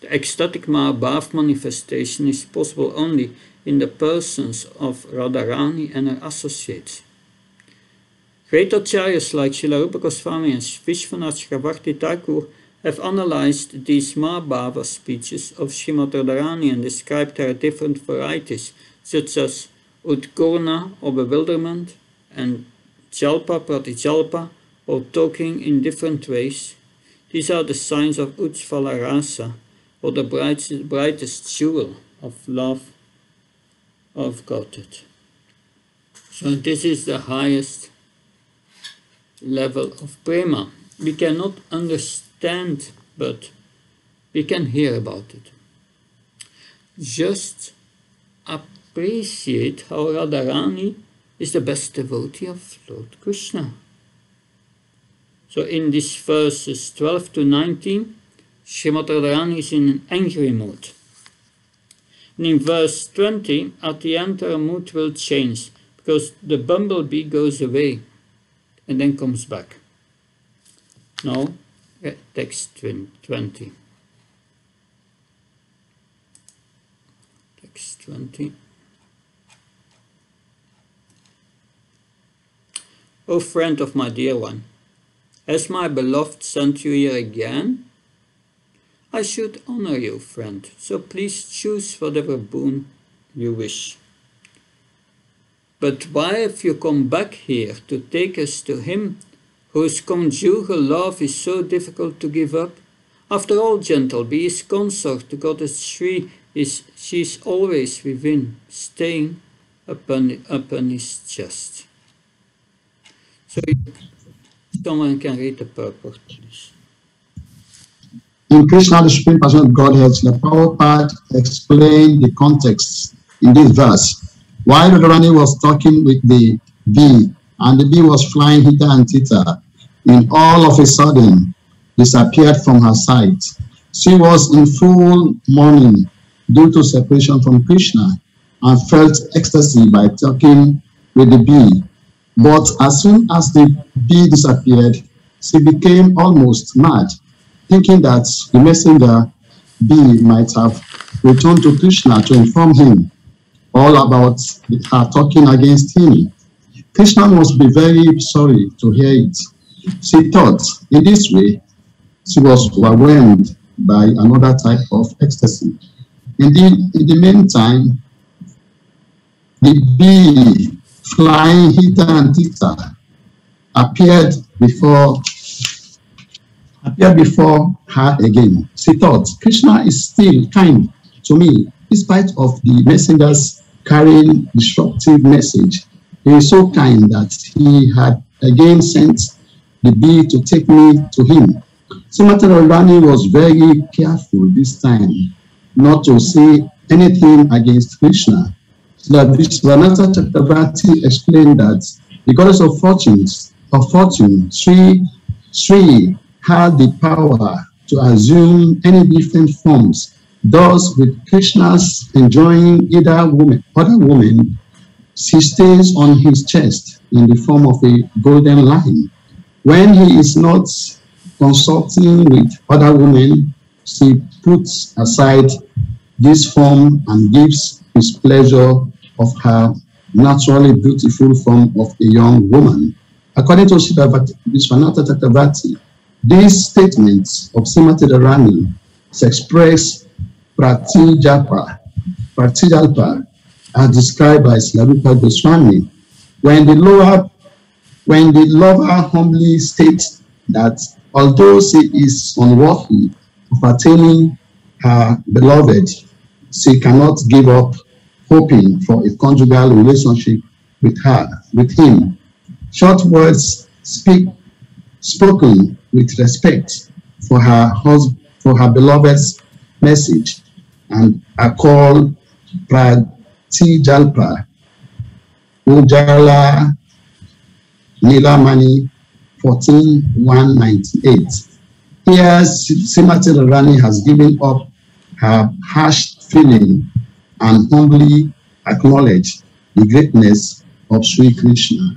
The ecstatic Mahabhav manifestation is possible only in the persons of Radharani and her associates. Great acharyas like Srila Rupa Goswami and Vishwanath Chakravarti Thakur have analyzed these Mahabhava speeches of Srimati Radharani and described their different varieties, such as Udghurna or bewilderment and Jalpa Pratijalpa or talking in different ways. These are the signs of Ujjvala Rasa or the brightest, brightest jewel of love of Godhead. So this is the highest level of prema. We cannot understand, but we can hear about it. Just appreciate how Radharani is the best devotee of Lord Krishna. So in these verses 12 to 19, Srimati Radharani is in an angry mood. And in verse 20, at the end her mood will change because the bumblebee goes away and then comes back. Now, text 20. Text 20. O friend of my dear one, has my beloved sent you here again? I should honor you, friend, so please choose whatever boon you wish. But why have you come back here to take us to him whose conjugal love is so difficult to give up? After all, gentle, be his consort, the goddess Sri, is she is always within, staying upon, upon his chest. So someone can read the purport, please. In Krishna, the Supreme Person of Godhead, the Prabhupada explained the context in this verse. While Radharani was talking with the bee, and the bee was flying hither and thither, and all of a sudden disappeared from her sight. She was in full mourning due to separation from Krishna and felt ecstasy by talking with the bee. But as soon as the bee disappeared, she became almost mad thinking that the messenger bee might have returned to Krishna to inform him all about her talking against him. Krishna must be very sorry to hear it. She thought in this way she was overwhelmed by another type of ecstasy. Indeed, in the meantime, the bee flying hither and thither appeared before appeared before her again. She thought, Krishna is still kind to me, despite of the messengers carrying destructive message. He is so kind that he had again sent the bee to take me to him. Srimati Radharani was very careful this time not to say anything against Krishna. That Vishwanatha Chakravarti explained that the goddess of fortunes, of fortune, Sri, Sri had the power to assume any different forms. Thus, with Krishna's enjoying either woman, other woman, she stays on his chest in the form of a golden lion. When he is not consulting with other women, she puts aside this form and gives his pleasure of her naturally beautiful form of a young woman. According to Vishwanatha Chakravarti, these statements of Srimati Radharani express Pratijapa, Pratijalpa, as described by Slavika Goswami. When the lower, when the lover humbly states that although she is unworthy of attaining her beloved, she cannot give up hoping for a conjugal relationship with her, with him. Short words speak spoken with respect for her husband, for her beloved's message, and are called Pratijalpa, Ujjvala Nilamani 14198. Here, Srimati Rani has given up her harsh feeling and humbly acknowledge the greatness of Sri Krishna.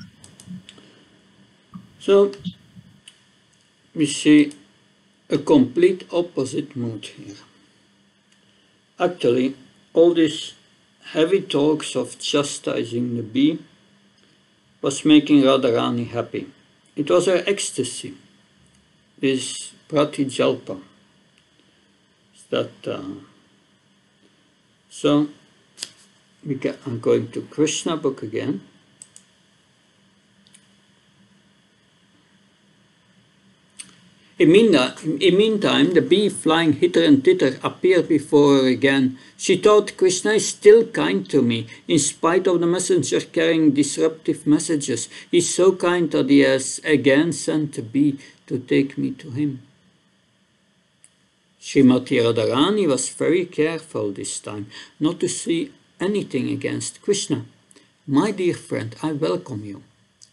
So, we see a complete opposite mood here. Actually, all these heavy talks of chastising the bee was making Radharani happy. It was her ecstasy, this pratijalpa. That uh, so get, I'm going to Krishna book again. In, in meantime, the bee flying hither and thither appeared before her again. She thought Krishna is still kind to me, in spite of the messenger carrying disruptive messages. He's so kind that he has again sent a bee to take me to him. Srimati Radharani was very careful this time not to say anything against Krishna. My dear friend, I welcome you,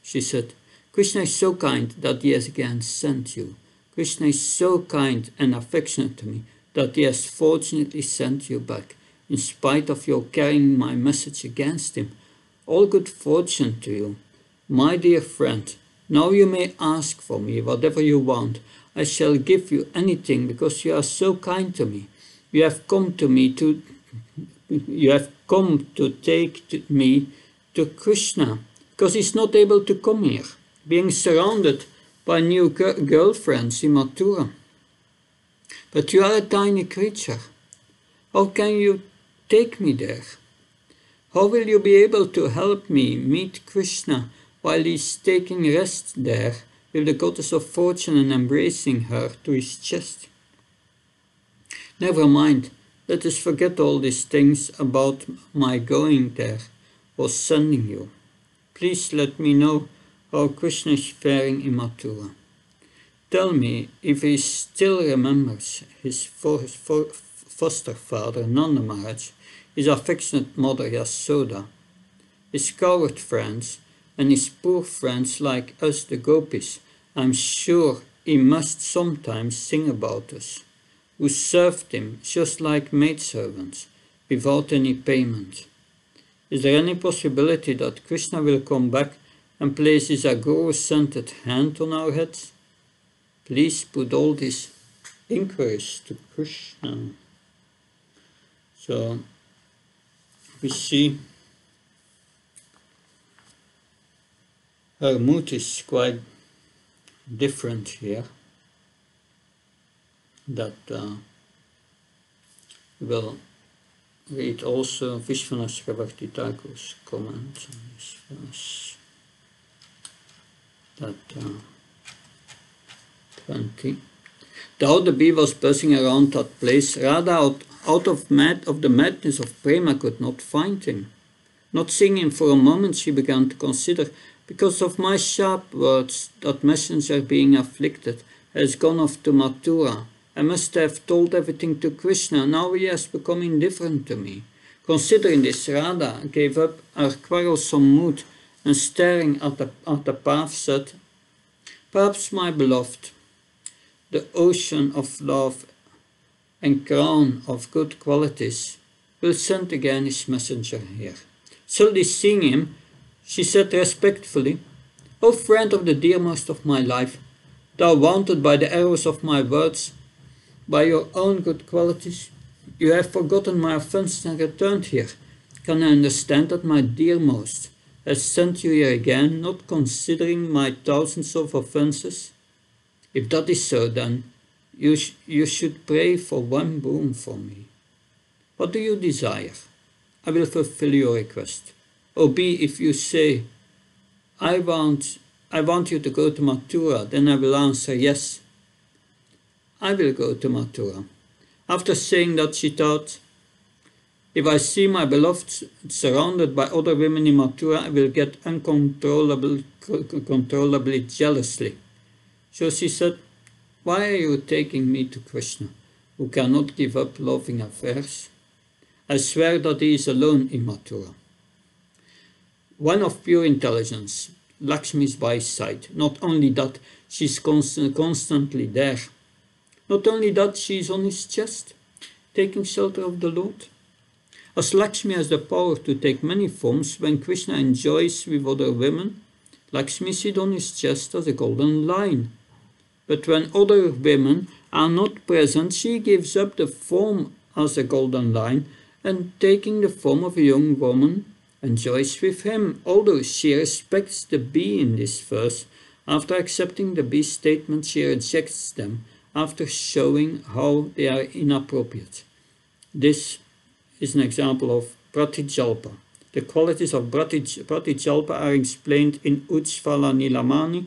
she said. Krishna is so kind that he has again sent you. Krishna is so kind and affectionate to me that he has fortunately sent you back, in spite of your carrying my message against him. All good fortune to you. My dear friend, now you may ask for me whatever you want. I shall give you anything because you are so kind to me. You have come to me to you have come to take to me to Krishna because he's not able to come here, being surrounded by new girlfriends in Mathura. But you are a tiny creature. How can you take me there? How will you be able to help me meet Krishna while he's taking rest there with the goddess of fortune and embracing her to his chest? Never mind, let us forget all these things about my going there or sending you. Please let me know how Krishna is faring in Mathura. Tell me if he still remembers his, foster father Nanda Maharaj, his affectionate mother Yasoda, his cowherd friends, and his poor friends like us the gopis. I'm sure he must sometimes sing about us, who served him just like maidservants, without any payment. Is there any possibility that Krishna will come back and place his aguru-scented hand on our heads? Please put all these inquiries to Krishna. So we see her mood is quite different here. That uh, will read also Vishwanath Chakravarti Thakur's comment on this verse. That uh, 20. Though the bee was buzzing around that place, Radha out, out of, mad, of the madness of prema could not find him. Not seeing him for a moment, she began to consider, because of my sharp words, that messenger being afflicted has gone off to Mathura I must have told everything to Krishna. Now he has become indifferent to me. Considering this, Radha gave up her quarrelsome mood and staring at the, at the path said, Perhaps my beloved, the ocean of love and crown of good qualities, will send again his messenger here. Suddenly seeing him, she said respectfully, O friend of the dearmost of my life, thou wounded by the arrows of my words, by your own good qualities. You have forgotten my offense and returned here. Can I understand that my dearmost has sent you here again, not considering my thousands of offenses? If that is so, then you, sh you should pray for one boon for me. What do you desire? I will fulfill your request. Oh, or be if you say, I want, I want you to go to Mathura, then I will answer yes. I will go to Mathura. After saying that, she thought, if I see my beloved surrounded by other women in Mathura, I will get uncontrollably controllably jealously. So she said, Why are you taking me to Krishna, who cannot give up loving affairs? I swear that he is alone in Mathura. One of pure intelligence, Lakshmi is by his side. Not only that, she is const constantly there not only that, she is on his chest, taking shelter of the Lord. As Lakshmi has the power to take many forms when Krishna enjoys with other women, Lakshmi sits on his chest as a golden lion. But when other women are not present, she gives up the form as a golden lion and taking the form of a young woman, enjoys with him, although she respects the bee in this verse. After accepting the bee's statement, she rejects them after showing how they are inappropriate. This is an example of Pratijalpa. The qualities of Pratijalpa are explained in Ujjvala Nilamani,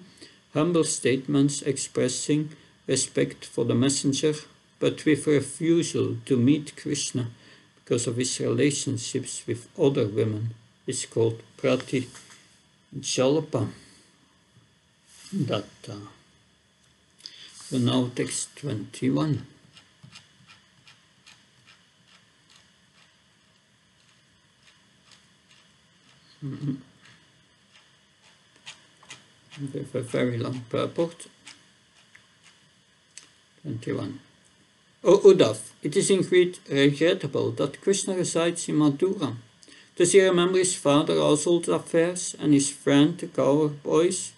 humble statements expressing respect for the messenger, but with refusal to meet Krishna because of his relationships with other women is called Prati Jalpa. That uh, so now text 21. Mm-hmm. With a very long purport. 21. O Uddhav, it is indeed regrettable that Krishna resides in Mathura. Does he remember his father household affairs and his friend the cowboys?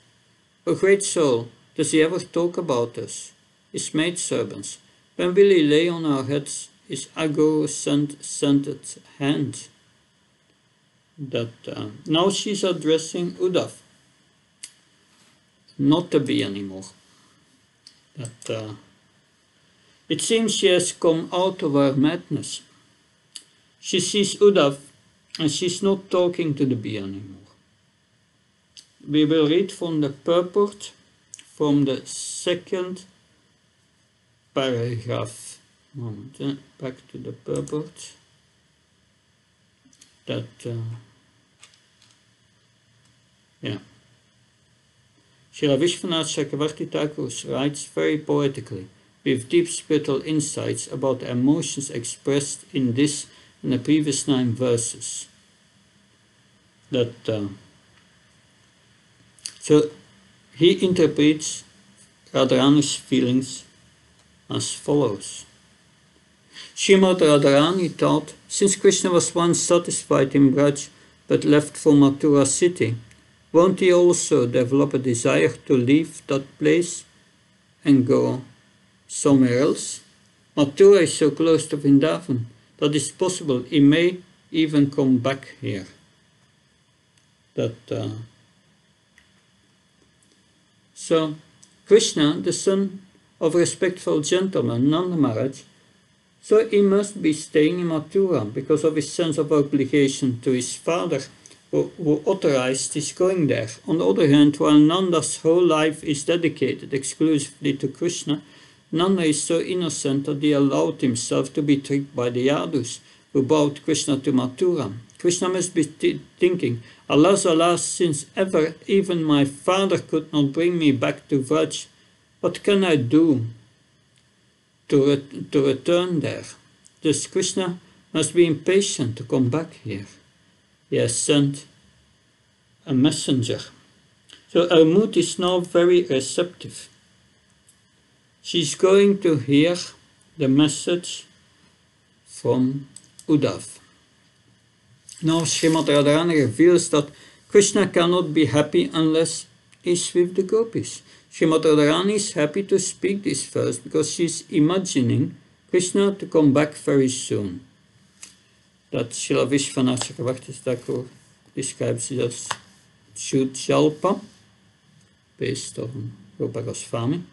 A great soul, does he ever talk about us, his maidservants? When will he lay on our heads his aguru-scented hand? That uh, now she's addressing Uddhav, not the bee anymore. That uh, it seems she has come out of her madness. She sees Uddhav and she's not talking to the bee anymore. We will read from the purport from the second paragraph. Moment, eh? back to the purport. That, uh, yeah. Srila Vishwanath Chakravarti Thakur writes very poetically with deep spiritual insights about the emotions expressed in this and the previous nine verses. That uh, so he interprets Radharani's feelings as follows. Srimad Radharani thought, since Krishna was once satisfied in Braj but left for Mathura city, won't he also develop a desire to leave that place and go somewhere else? Mathura is so close to Vrindavan that it's possible he may even come back here. That uh, so Krishna, the son of respectful gentleman, Nanda Maharaj, so he must be staying in Mathura because of his sense of obligation to his father, who, who authorized his going there. On the other hand, while Nanda's whole life is dedicated exclusively to Krishna, Nanda is so innocent that he allowed himself to be tricked by the Yadus, who brought Krishna to Mathura. Krishna must be thinking, Alas, alas, since ever even my father could not bring me back to Vraj, what can I do to, re to return there? Thus Krishna must be impatient to come back here. He has sent a messenger. So her mood is now very receptive. She's going to hear the message from Uddhav. Now Srimad Radharani reveals that Krishna cannot be happy unless he's with the gopis. Srimad Radharani is happy to speak this verse because she's imagining Krishna to come back very soon. That Srila Thakur describes it as Jalpa, based on Rupa Goswami.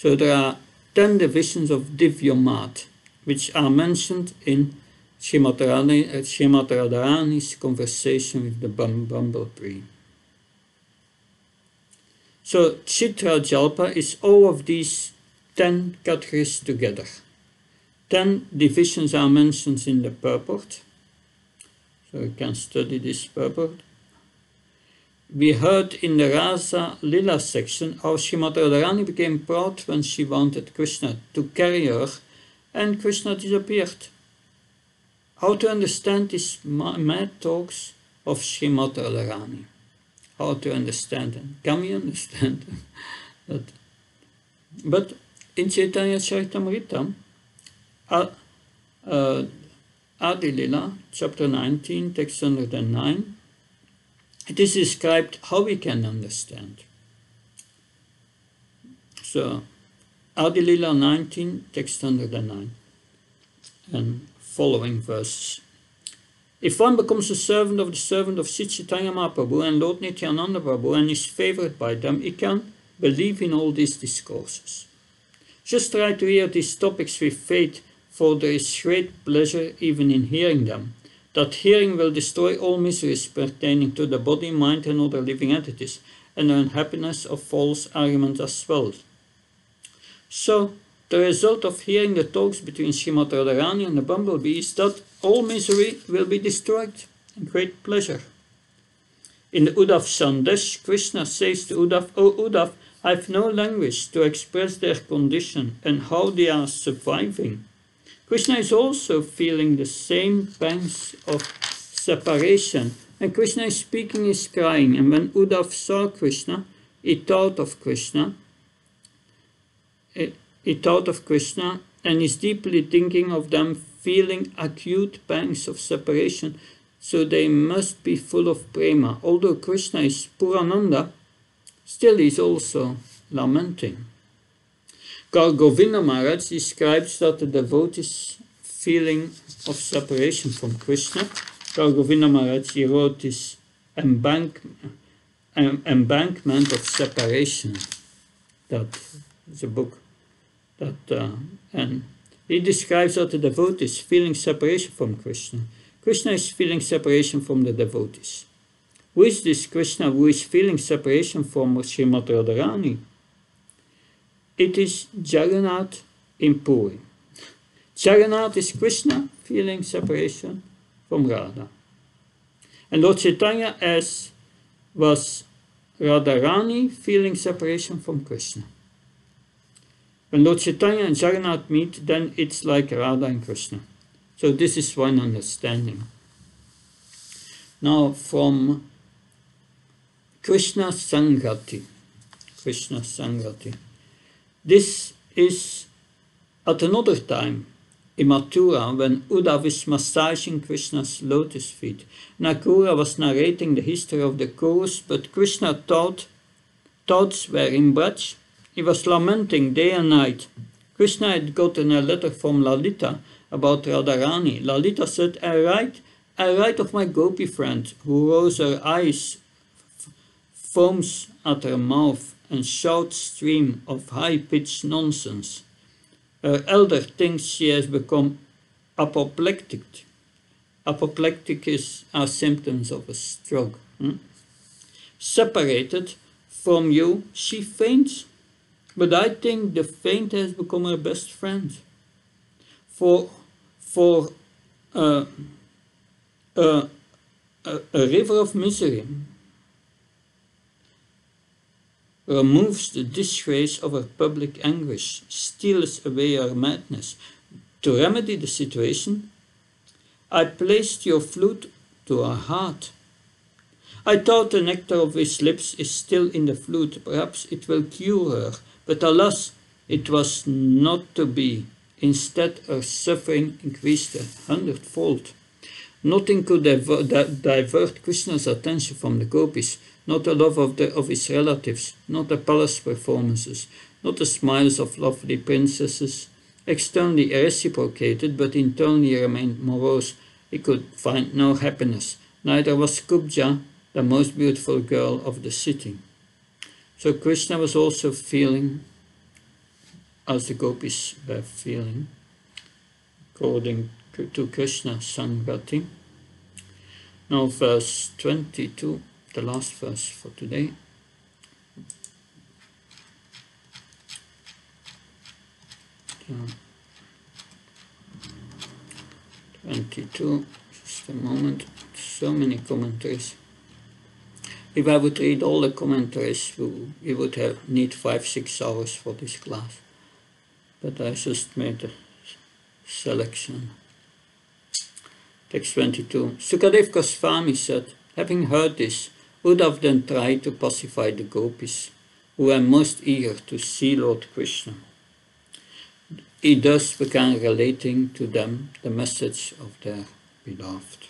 So there are ten divisions of Divyonmada, which are mentioned in Srimad Radharani's uh, conversation with the bumblebee. So Chitra Jalpa is all of these ten categories together. Ten divisions are mentioned in the purport. So you can study this purport. We heard in the Rasa Lila section how Srimad Radharani became proud when she wanted Krishna to carry her and Krishna disappeared. How to understand these mad talks of Srimad Radharani? How to understand them? Can we understand [laughs] them? but, but in Chaitanya Charitamrita, uh, uh, chapter 19, text 109, it is described how we can understand. So, Adilila 19, text 109, and following verses. If one becomes a servant of the servant of Chaitanya Mahaprabhu and Lord Nityananda Prabhu and is favored by them, he can believe in all these discourses. Just try to hear these topics with faith, for there is great pleasure even in hearing them that hearing will destroy all miseries pertaining to the body, mind, and other living entities, and the unhappiness of false arguments as well. So the result of hearing the talks between Srimati Radharani and the bumblebee is that all misery will be destroyed and great pleasure. In the Uddhav Sandesh, Krishna says to Uddhav, O Uddhav, I have no language to express their condition and how they are surviving. Krishna is also feeling the same pangs of separation. And Krishna is speaking, is crying. And when Uddhav saw Krishna, he thought of Krishna. He thought of Krishna and is deeply thinking of them feeling acute pangs of separation. So they must be full of prema. Although Krishna is Purananda, still is also lamenting. Govinda Maharaj describes that the devotee's feeling of separation from Krishna. Gour Govinda Maharaj he wrote this embank, embankment of separation. That is a book that uh, and he describes that the devotee is feeling separation from Krishna. Krishna is feeling separation from the devotees. Who is this Krishna who is feeling separation from Srimati Radharani? It is Jagannath in Puri. Jagannath is Krishna feeling separation from Radha. And Lord Chaitanya as was Radharani feeling separation from Krishna. When Lord Chaitanya and Jagannath meet, then it's like Radha and Krishna. So this is one understanding. Now from Krishna Sangati. Krishna Sangati. This is at another time in Mathura when Uddhav is massaging Krishna's lotus feet. Akrura was narrating the history of the course, but Krishna thought thoughts were in Braj. He was lamenting day and night. Krishna had gotten a letter from Lalita about Radharani. Lalita said, I write, I write of my gopi friend who rose her eyes, foams at her mouth, and shouts stream of high-pitched nonsense. Her elder thinks she has become apoplectic. Apoplectic is are symptoms of a stroke. Hmm? Separated from you, she faints. But I think the faint has become her best friend. For, for uh, uh, a, a river of misery Uh, removes the disgrace of her public anguish, steals away her madness. To remedy the situation, I placed your flute to her heart. I thought the nectar of his lips is still in the flute, perhaps it will cure her, but alas, it was not to be. Instead, her suffering increased a hundredfold. Nothing could divert Krishna's attention from the gopis, not the love of, the, of his relatives, not the palace performances, not the smiles of lovely princesses. Externally reciprocated, but internally remained morose. He could find no happiness. Neither was Kubja, the most beautiful girl of the city. So Krishna was also feeling as the gopis were feeling, according to Krishna Sangati. Now verse 22 the last verse for today. 22, just a moment, so many commentaries. If I would read all the commentaries, we would have need five, six hours for this class. But I just made a selection. Text 22. Sukadev Goswami said, having heard this, Uddhav then tried to pacify the gopis, who were most eager to see Lord Krishna. He thus began relating to them the message of their beloved.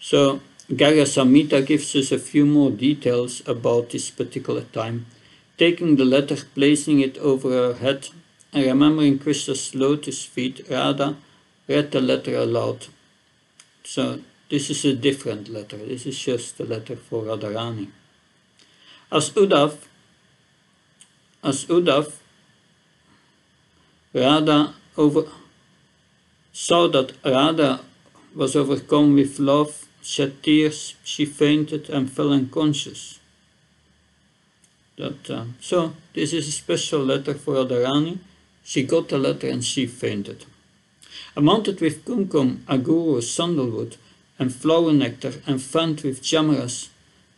So, Garga Samhita gives us a few more details about this particular time. Taking the letter, placing it over her head, and remembering Krishna's lotus feet, Radha read the letter aloud. So this is a different letter. This is just a letter for Radharani. As Uddhav, as Uddhav, Radha over, saw that Radha was overcome with love, shed tears, she fainted and fell unconscious. That, uh, so this is a special letter for Radharani. She got the letter and she fainted. Mounted with kumkum, aguru, sandalwood, and flower nectar, and fanned with chamaras,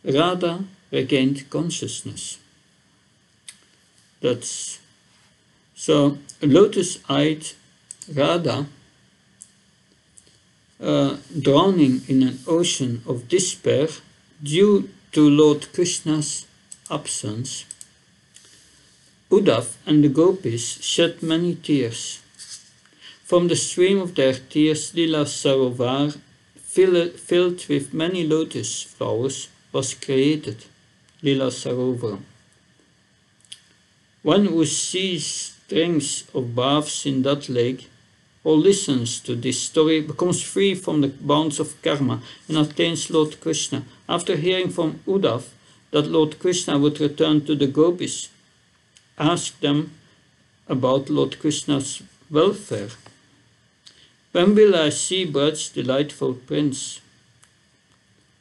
Radha regained consciousness. That's so lotus-eyed Radha, uh, drowning in an ocean of despair due to Lord Krishna's absence, Uddhav and the gopis shed many tears. From the stream of their tears, Lila Sarovar, filled with many lotus flowers, was created, Lila Sarovar. One who sees strings of baths in that lake or listens to this story becomes free from the bonds of karma and attains Lord Krishna. After hearing from Uddhav that Lord Krishna would return to the gopis, ask them about Lord Krishna's welfare. When will I see Braj's delightful prince,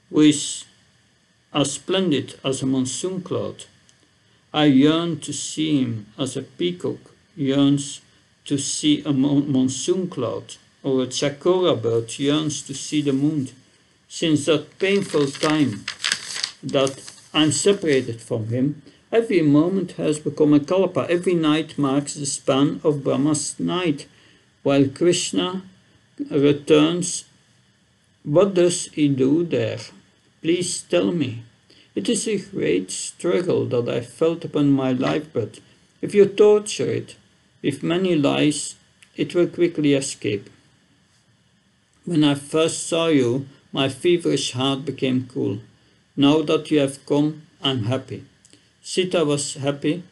who is as splendid as a monsoon cloud? I yearn to see him as a peacock yearns to see a monsoon cloud, or a chakora bird yearns to see the moon. Since that painful time that I'm separated from him, every moment has become a kalpa. Every night marks the span of Brahma's night, while Krishna returns. What does he do there? Please tell me. It is a great struggle that I felt upon my life, but if you torture it with many lies, it will quickly escape. When I first saw you, my feverish heart became cool. Now that you have come, I'm happy. Sita was happy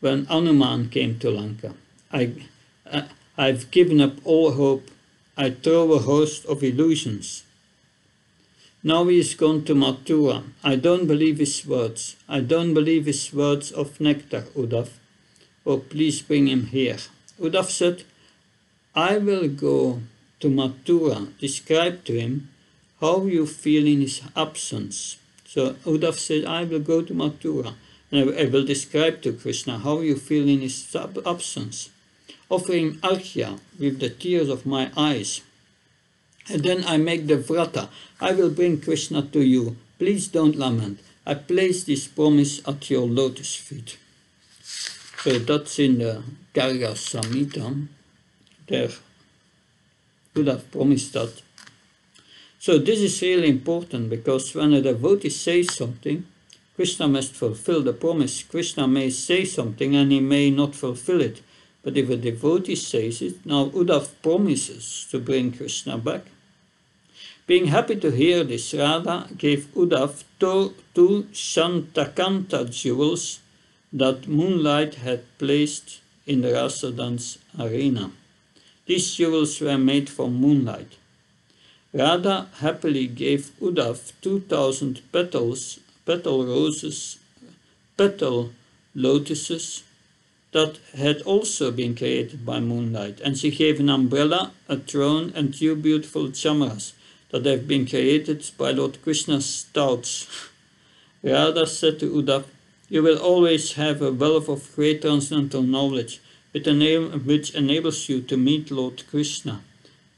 when Anuman came to Lanka. I, I, I've given up all hope I throw a host of illusions. Now he is gone to Mathura. I don't believe his words. I don't believe his words of nectar, Uddhav. Oh, please bring him here. Uddhav said, I will go to Mathura, describe to him how you feel in his absence. So Uddhav said, I will go to Mathura and I will describe to Krishna how you feel in his absence offering arghya with the tears of my eyes. And then I make the vrata. I will bring Krishna to you. Please don't lament. I place this promise at your lotus feet. So that's in the Garga Samhita. There would have promised that. So this is really important because when a devotee says something, Krishna must fulfill the promise. Krishna may say something and he may not fulfill it. But if a devotee says it, now Uddhav promises to bring Krishna back. Being happy to hear this, Radha gave Uddhav two, two Chandrakanta jewels that Moonlight had placed in the Rasa dance arena. These jewels were made from moonlight. Radha happily gave Uddhav 2000 petals, petal roses, petal lotuses, that had also been created by moonlight, and she gave an umbrella, a throne, and two beautiful chamaras that have been created by Lord Krishna's thoughts. Radha said to Uddhav, You will always have a wealth of great transcendental knowledge, which enables you to meet Lord Krishna.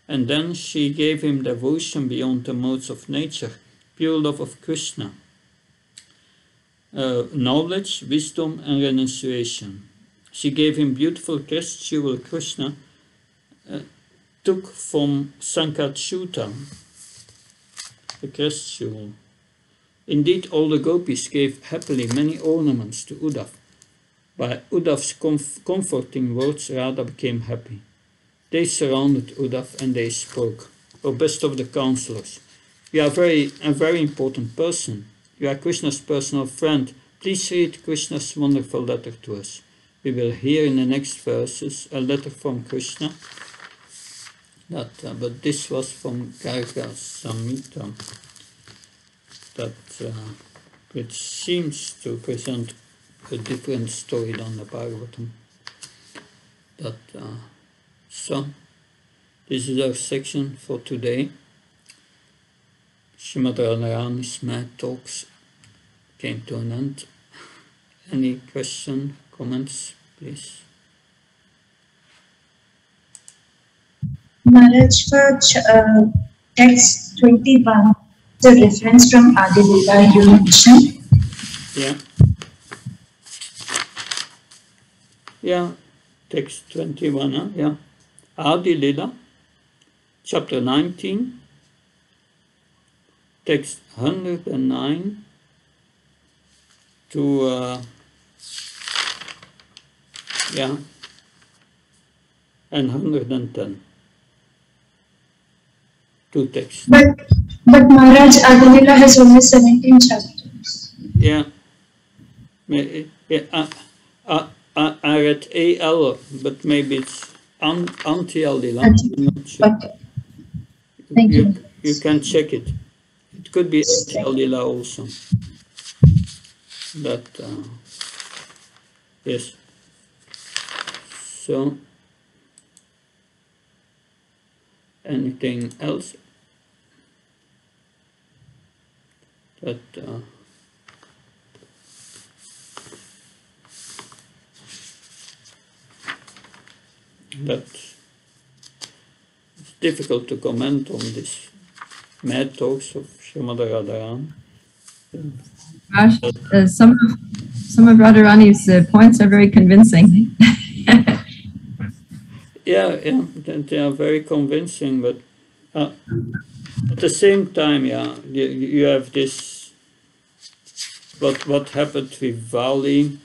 And then she gave him devotion beyond the modes of nature, pure love of Krishna, uh, knowledge, wisdom, and renunciation. She gave him beautiful crest jewel Krishna uh, took from Sankat Shankhachuda, the crest jewel. Indeed, all the gopis gave happily many ornaments to Uddhav. By Uddhav's comf comforting words, Radha became happy. They surrounded Uddhav and they spoke, O best of the counselors, you are very, a very important person. You are Krishna's personal friend. Please read Krishna's wonderful letter to us. We will hear in the next verses a letter from Krishna. That, uh, but this was from Garga Samhita, that uh, which seems to present a different story than the Bhagavatam. That, uh, so, this is our section for today. Srimad Radharani's mad talks came to an end Any question, comments, please? Maharaj, for uh, text 21, the reference from Adi you mentioned. Yeah. Yeah, text 21, huh? yeah. Adi Lila, chapter 19, text 109 to, uh, yeah, and 110. Two texts. But, but Maharaj, Adi has only 17 chapters. Yeah. May- yeah, I, I, I, I read AL, but maybe it's an, anti-Aldila. Anti- I'm sure. Okay. Thank you. You can check it. It could be anti-Aldila also. But, uh, yes. So, anything else? That, uh, that it's difficult to comment on this mad talks of Srimad Radharan. Raj, uh, some of some of Radharani's uh, points are very convincing. [laughs] Yeah, yeah, they, are very convincing, but uh, at the same time, yeah, you, you have this what what happened with Vali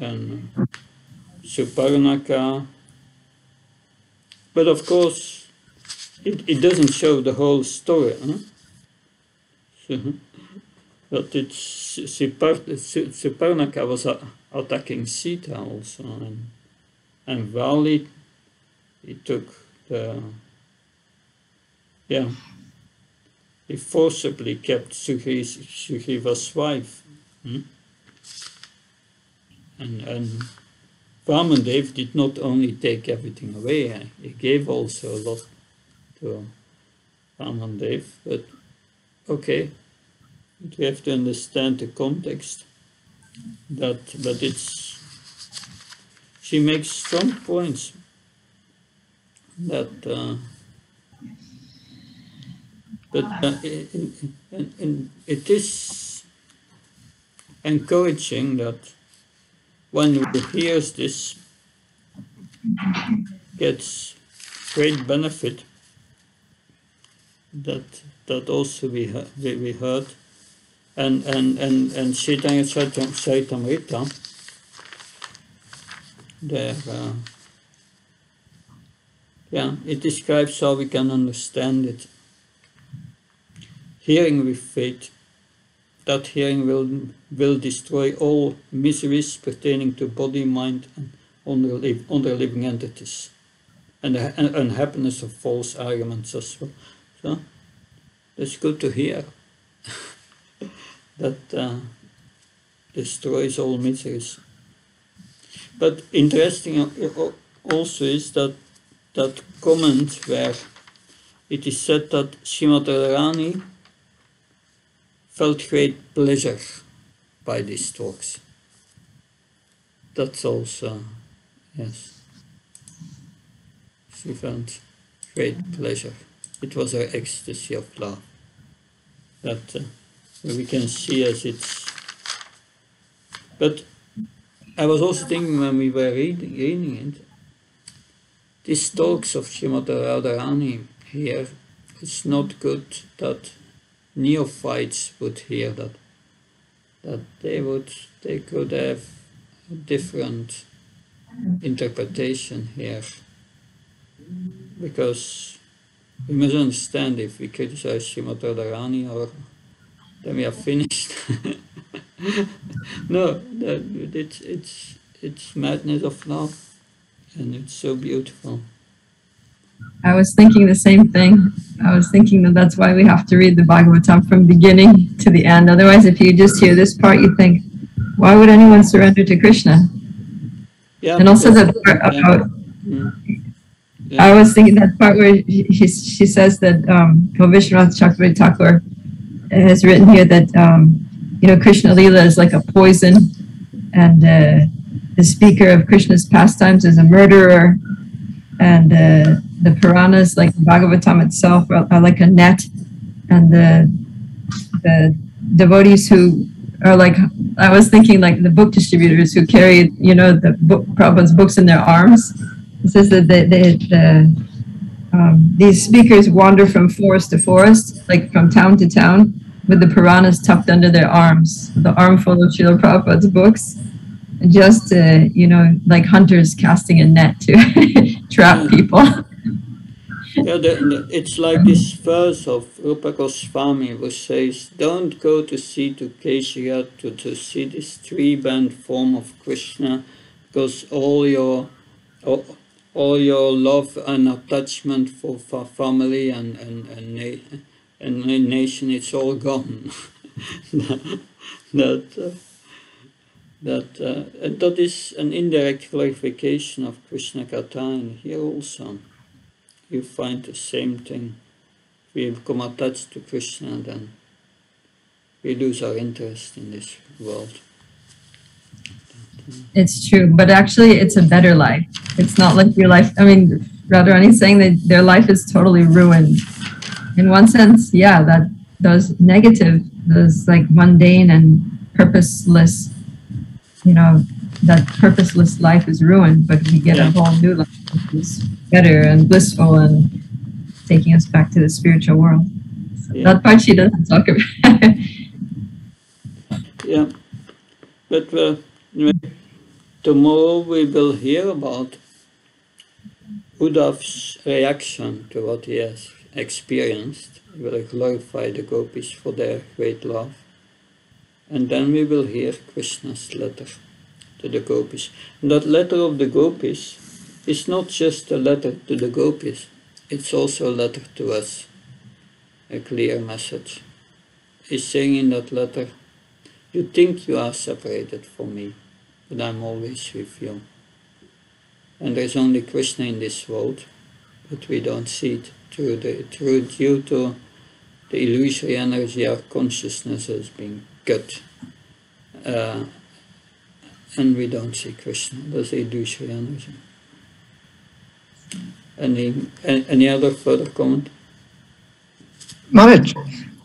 and Suparnaka, but of course, it, it doesn't show the whole story. Huh? So, but it's Supar- Su- Suparnaka was attacking Sita also, and and Vali he took the yeah. He forcibly kept Sugriva's wife. Hmm? and and Vamandev did not only take everything away eh, he gave also a lot to Vamandev but okay. We have to understand the context that but it's she makes strong points that uh, but uh, in, in, in, it is encouraging that one who hears this gets great benefit that that also we we, we heard. And and and and Chaitanya Chaitam- Chaitamrita there uh, yeah, it describes how we can understand it. Hearing with faith. That hearing will will destroy all miseries pertaining to body, mind, and underliv- underliving entities, and the un- unhappiness of false arguments as well. So it's good to hear [laughs] that uh, destroys all miseries. But interesting al- al- also is that that comment where it is said that Srimad Radharani felt great pleasure by these talks. That's also, yes. She felt great pleasure. It was her ecstasy of love. That uh, we can see as it's. But I was also thinking when we were reading, reading it, these hmm. talks of Srimad Radharani here, it's not good that neophytes would hear that. That they would, they could have a different interpretation here. Because we must understand if we criticize Srimad Radharani or then we are finished. [laughs] no, that, it's, it's, it's madness of love and it's so beautiful. I was thinking the same thing. I was thinking that that's why we have to read the Bhagavatam from beginning to the end. Otherwise, if you just hear this part, you think, why would anyone surrender to Krishna? Yeah, And also that part yeah. about, Mm. I was thinking that part where she, she she says that um, Vishwanath Chakravarti Thakur has written here that um, you know Krishna Lila is like a poison and uh, the speaker of Krishna's pastimes is a murderer, and uh, the Puranas, like the Bhagavatam itself, are, are like a net, and the the devotees who are like I was thinking like the book distributors who carry you know the book Prabhupada's books in their arms. It says that they, they, the um, these speakers wander from forest to forest, like from town to town, with the Puranas tucked under their arms, the armful of Srila Prabhupada's books, just uh, you know like hunters casting a net to [laughs] trap people. Yeah, the, the, it's like this verse of Rupa Goswami which says, Don't go to see to Keshiya to, to see this three-band form of Krishna because all your all, all your love and attachment for, for family and, and, and, na- and nation, it's all gone. [laughs] that uh, that uh, and that is an indirect clarification of Krishna Katha in here also you find the same thing. We become attached to Krishna, then we lose our interest in this world. It's true, but actually, it's a better life. It's not like your life. I mean, Radharani's saying that their life is totally ruined. In one sense, yeah, that those negative, those like mundane and purposeless, you know, that purposeless life is ruined, but we get Yeah. a whole new life, which is better and blissful and taking us back to the spiritual world. So Yeah. That part she doesn't talk about. [laughs] Yeah, but uh, tomorrow we will hear about Uddhav's reaction to what he has experienced. He will glorify the gopis for their great love. And then we will hear Krishna's letter to the gopis. And that letter of the gopis is not just a letter to the gopis, it's also a letter to us, a clear message. He's saying in that letter, You think you are separated from me, but I'm always with you. And there's only Krishna in this world, but we don't see it through the through due to the illusory energy our consciousness has been cut. Uh, and we don't see Krishna. That's the illusory energy. Any any other further comment? Maharaj,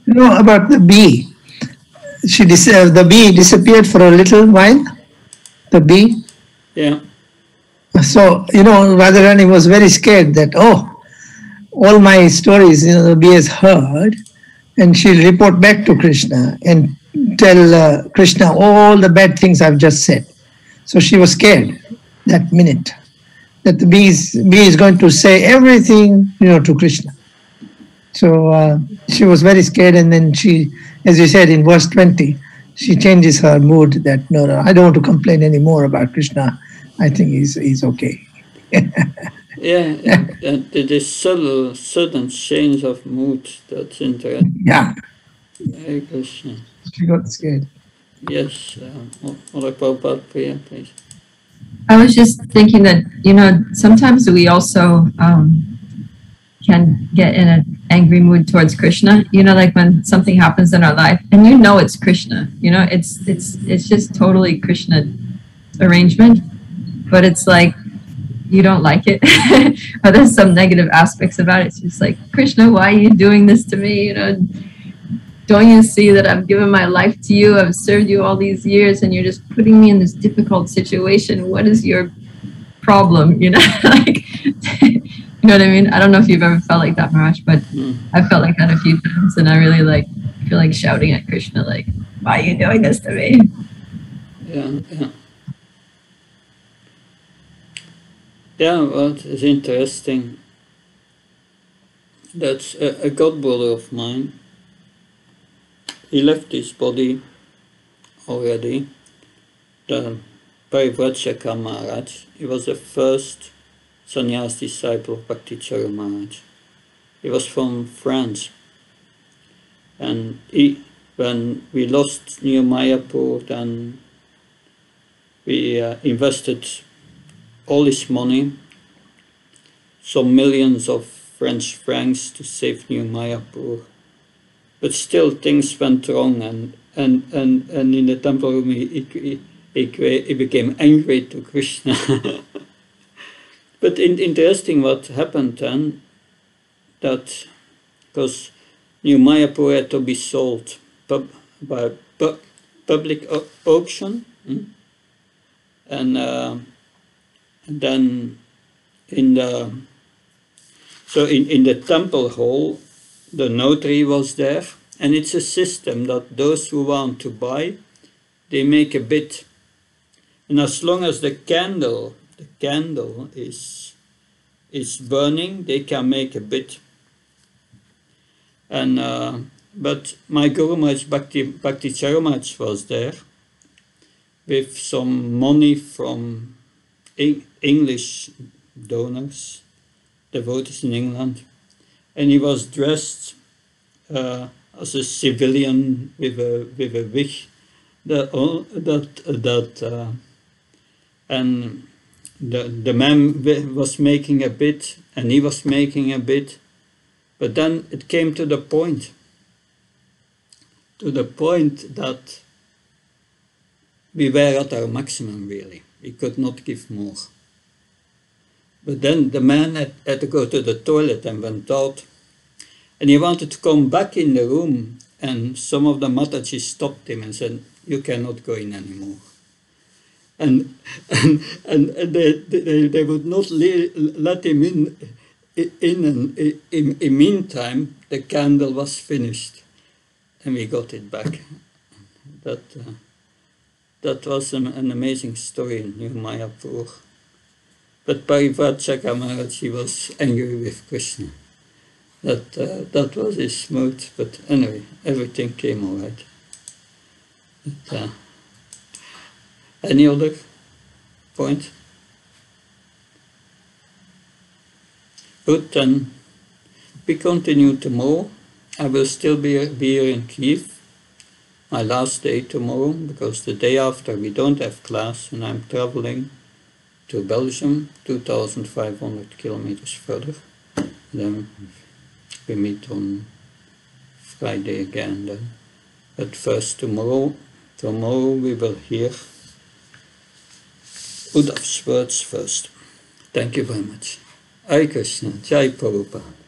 you know about the bee. She dis- uh, the bee disappeared for a little while. The bee. Yeah. So you know, Radharani was very scared that oh, all my stories, you know, the bee has heard, and she'll report back to Krishna and tell uh, Krishna all the bad things I've just said. So she was scared that minute that the bee is, bee is going to say everything, you know, to Krishna. So uh, she was very scared, and then she, as you said in verse 20, she changes her mood that no, no, I don't want to complain anymore about Krishna. I think he's, he's okay. [laughs] Yeah, and, and it is subtle, sudden change of mood that's interesting. Yeah, Hare Krishna. She got scared. Yes, uh, Mother Prabhupada, Priya, please. I was just thinking that, you know, sometimes we also um, can get in an angry mood towards Krishna. You know, like when something happens in our life and you know it's Krishna, you know, it's it's it's just totally Krishna arrangement, but it's like you don't like it [laughs] or there's some negative aspects about it. It's just like, Krishna, why are you doing this to me? You know, don't you see that I've given my life to you? I've served you all these years and you're just putting me in this difficult situation. What is your problem? You know, [laughs] like, you know what I mean? I don't know if you've ever felt like that, Maharaj, but Mm. I felt like that a few times and I really like feel like shouting at Krishna, like, why are you doing this to me? Yeah, yeah. Yeah, well, it's interesting. That's a, a god brother of mine. He left his body already. The Parivrajaka Maharaj. He was the first sannyas disciple of Bhakti Maharaj. He was from France. And he, when we lost New Mayapur, then we uh, invested all his money, some millions of French francs to save New Mayapur. But still things went wrong and, and, and, and in the temple room he, he, he, he became angry to Krishna. [laughs] but in, interesting what happened then, that because New Mayapur had to be sold pub, by pu public auction, hmm? and, uh, and then in the so in, in the temple hall, the notary was there, and it's a system that those who want to buy, they make a bid. And as long as the candle, the candle is, is burning, they can make a bid. And, uh, but my Guru Maharaj Bhakti, Bhakti Charamaj was there with some money from English donors, devotees in England, and he was dressed uh, as a civilian with a with a wig. That that that uh, and the the man was making a bit and he was making a bit. But then it came to the point to the point that we were at our maximum really. We could not give more but then the man had, had to go to the toilet and went out and he wanted to come back in the room, and some of the Mataji stopped him and said, You cannot go in anymore. And, [laughs] and, and they, they, they would not let him in. In and in, in meantime, the candle was finished, and we got it back. That uh, that was an, an, amazing story in New Mayapur. But Parivrajaka Maharaj, he was angry with Krishna that uh, that was his mood, But anyway, everything came all right. But, uh, any other point? Good, then we continue tomorrow. I will still be, be here in Kiev, my last day tomorrow, because the day after we don't have class and I'm traveling to Belgium, 2,500 kilometers further. Then we meet on Friday again then. But first tomorrow, tomorrow we will hear Uddhav's words first. Thank you very much. Hare Krishna, Jai Prabhupada.